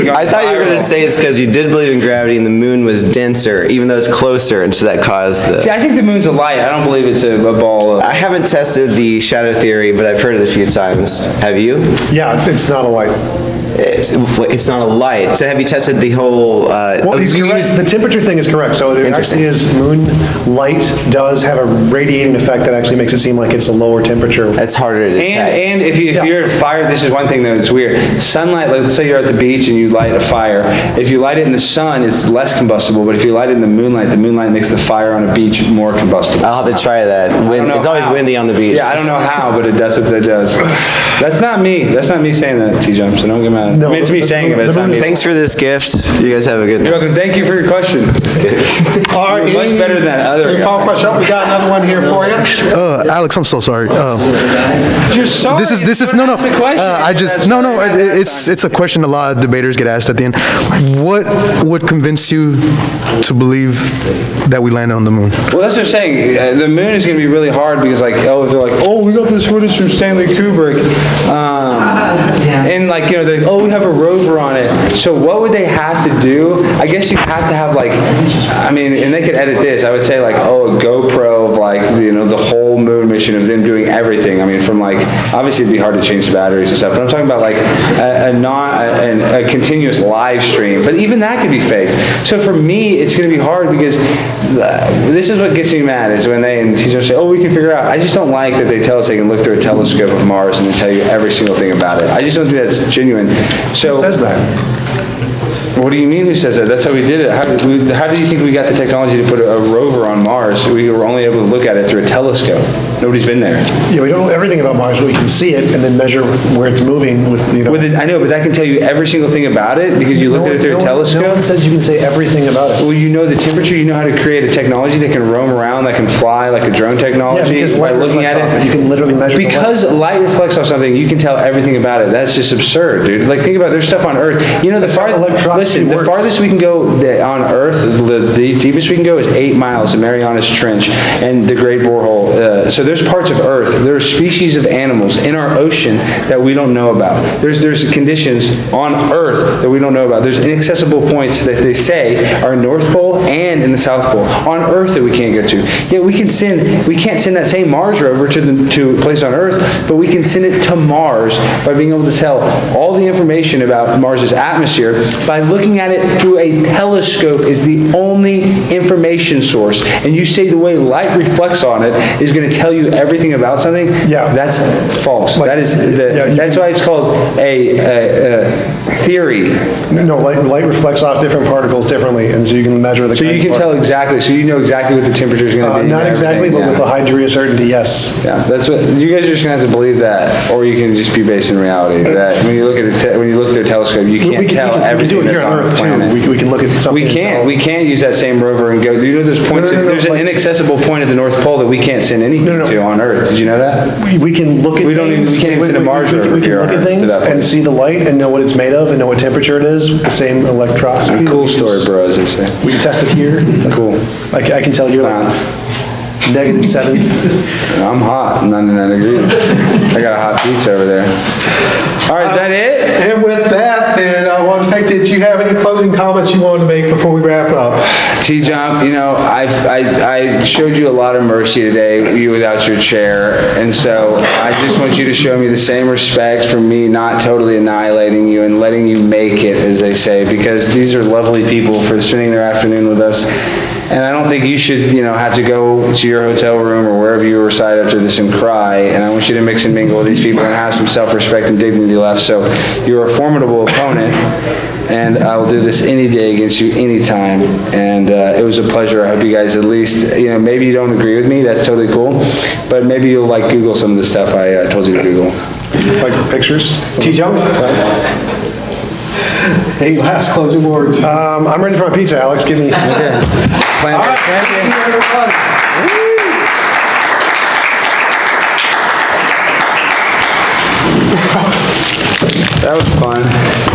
Speaker 12: I thought you were going to say it's because you did believe in gravity and the moon was denser, even though it's closer, and so that caused the... See.
Speaker 1: I think the moon's a light. I don't believe it's a, a ball of.
Speaker 12: I haven't tested the shadow theory, but I've heard it a few times. Have you?
Speaker 2: Yeah, it's, it's not a light.
Speaker 12: It's, it's not a light. So have you tested the whole? Uh,
Speaker 2: Well,
Speaker 12: oh,
Speaker 2: he's
Speaker 12: you
Speaker 2: correct. The temperature thing is correct. So it
Speaker 12: Interesting.
Speaker 2: actually is, moon light does have a radiating effect that actually makes it seem like it's a lower temperature.
Speaker 12: That's harder to
Speaker 1: And,
Speaker 12: detect.
Speaker 1: and if, you, if you're at fire, this is one thing that's weird. Sunlight, let's say you're at the beach and you light a fire. If you light it in the sun, it's less combustible, but if you light it in the moonlight, the moonlight makes the fire on a beach more combustible.
Speaker 12: I'll have to try that. Wind,
Speaker 1: don't
Speaker 12: it's always
Speaker 1: how.
Speaker 12: windy on the beach.
Speaker 1: Yeah, I don't know how, but it does what it does. That's not me. That's not me saying that, T-Jump, so don't get mad. I mean, it's me saying it, but it's not me.
Speaker 12: Thanks for this gift. You guys have a good
Speaker 1: You're
Speaker 12: night.
Speaker 1: welcome. Thank you for your question.
Speaker 6: All right,
Speaker 1: Much
Speaker 6: any-
Speaker 1: better than that other
Speaker 6: Any
Speaker 1: guy.
Speaker 6: follow-up question? We got another one here for you.
Speaker 11: Uh, Alex, I'm so sorry. Uh,
Speaker 1: You're sorry.
Speaker 11: this is this is no no.
Speaker 1: asked the question.
Speaker 11: Uh, I just no no. it- It's it's a question a lot of debaters get asked at the end. What would convince you to believe that we landed on the moon?
Speaker 1: Well, that's what I'm saying. Uh, the moon is going to be really hard because, like, oh, they're like, oh, we got this footage from Stanley Kubrick, um, and like, you know, they're like, oh, we have a rover on it. So what would they have to do? I guess you'd have to have like, I mean, and they could edit this. I would say like, oh, a GoPro of like, you know, the whole moon of them doing everything. I mean, from like, obviously it'd be hard to change the batteries and stuff, but I'm talking about like a, a non, a, a continuous live stream. But even that could be fake. So for me, it's going to be hard because uh, this is what gets me mad is when they and teachers say, "Oh, we can figure out." I just don't like that they tell us they can look through a telescope of Mars and they tell you every single thing about it. I just don't think that's genuine. So
Speaker 2: Who says that?
Speaker 1: What do you mean? Who says that? That's how we did it. How, we, how do you think we got the technology to put a, a rover on Mars? We were only able to look at it through a telescope. Nobody's been there.
Speaker 2: Yeah, we don't know everything about Mars, but we can see it and then measure where it's moving with, you know.
Speaker 1: With it, I know, but that can tell you every single thing about it because you looked
Speaker 2: No
Speaker 1: at it through a
Speaker 2: no one-
Speaker 1: telescope.
Speaker 2: No one says you can say everything about it.
Speaker 1: Well, you know the temperature, you know how to create a technology that can roam around, that can fly like a drone
Speaker 2: Yeah,
Speaker 1: technology
Speaker 2: because
Speaker 1: by looking at it.
Speaker 2: You can literally measure the light.
Speaker 1: Because light reflects off something, you can tell everything about it. That's just absurd, dude. Like, think about, it. there's stuff on Earth. You know, the far, listen, listen, the farthest we can go on Earth, the the deepest we can go is eight miles, the Marianas Trench and the Great Borehole. Uh, So there's parts of Earth, there are species of animals in our ocean that we don't know about. There's, there's conditions on Earth that we don't know about. There's inaccessible points that they say are North Pole and in the South Pole, on Earth that we can't get to. Yet we can send, we can't send that same Mars rover to the, to a place on Earth, but we can send it to Mars by being able to tell all the information about Mars's atmosphere by looking at it through a telescope is the only information source. And you say the way light reflects on it is going to tell everything about something? Yeah. That's false. That is, the, that's why it's called a, a, a theory.
Speaker 2: No, light, light reflects off different particles differently, and so you can measure the.
Speaker 1: So you can tell exactly, so you know exactly what the temperature is going
Speaker 2: Uh,
Speaker 1: to be.
Speaker 2: Not exactly,
Speaker 1: everything,
Speaker 2: but with a high degree of certainty, yes.
Speaker 1: Yeah, that's what, you guys are just gonna have to believe that, or you can just be based in reality, that when you look at when you look through a telescope, you
Speaker 2: We- we
Speaker 1: can't
Speaker 2: can- we
Speaker 1: tell
Speaker 2: can- we can do it here
Speaker 1: that's
Speaker 2: on Earth, too. We- we can look at something
Speaker 1: We can't, we can't use that same rover and go, you know there's points,
Speaker 2: no, no,
Speaker 1: there's an inaccessible point at the North Pole that we can't send anything to on Earth, did you know that?
Speaker 2: We, we can look at
Speaker 1: We don't even- we can't even send a Mars
Speaker 2: we- we-
Speaker 1: rover
Speaker 2: We can look at things and see the light and know what it's made of and know what temperature it is, the same electroscopy.
Speaker 1: Cool story, bro, as they say.
Speaker 2: We can test it here.
Speaker 1: Cool.
Speaker 2: I, I can tell you're like negative seven.
Speaker 1: I'm hot, 99 degrees. I got a hot pizza over there. All right, is that it?
Speaker 6: And with that, then, I want to thank, did you have any closing comments you wanted to make before we wrap it up?
Speaker 1: T-Jump, you know, I, I, I showed you a lot of mercy today, you without your chair, and so I just want you to show me the same respect for me not totally annihilating you and letting you make it, as they say, because these are lovely people for spending their afternoon with us. And I don't think you should, you know, have to go to your hotel room or wherever you reside after this and cry. And I want you to mix and mingle with these people and have some self-respect and dignity left. So you're a formidable opponent, and I will do this any day against you anytime. And uh, it was a pleasure. I hope you guys at least, you know, maybe you don't agree with me. That's totally cool. But maybe you'll like Google some of the stuff I uh, told you to Google.
Speaker 2: Like pictures?
Speaker 6: T-Jump? Any last closing words?
Speaker 2: Um, I'm ready for my pizza, Alex. Give me.
Speaker 1: Plan- That was fun.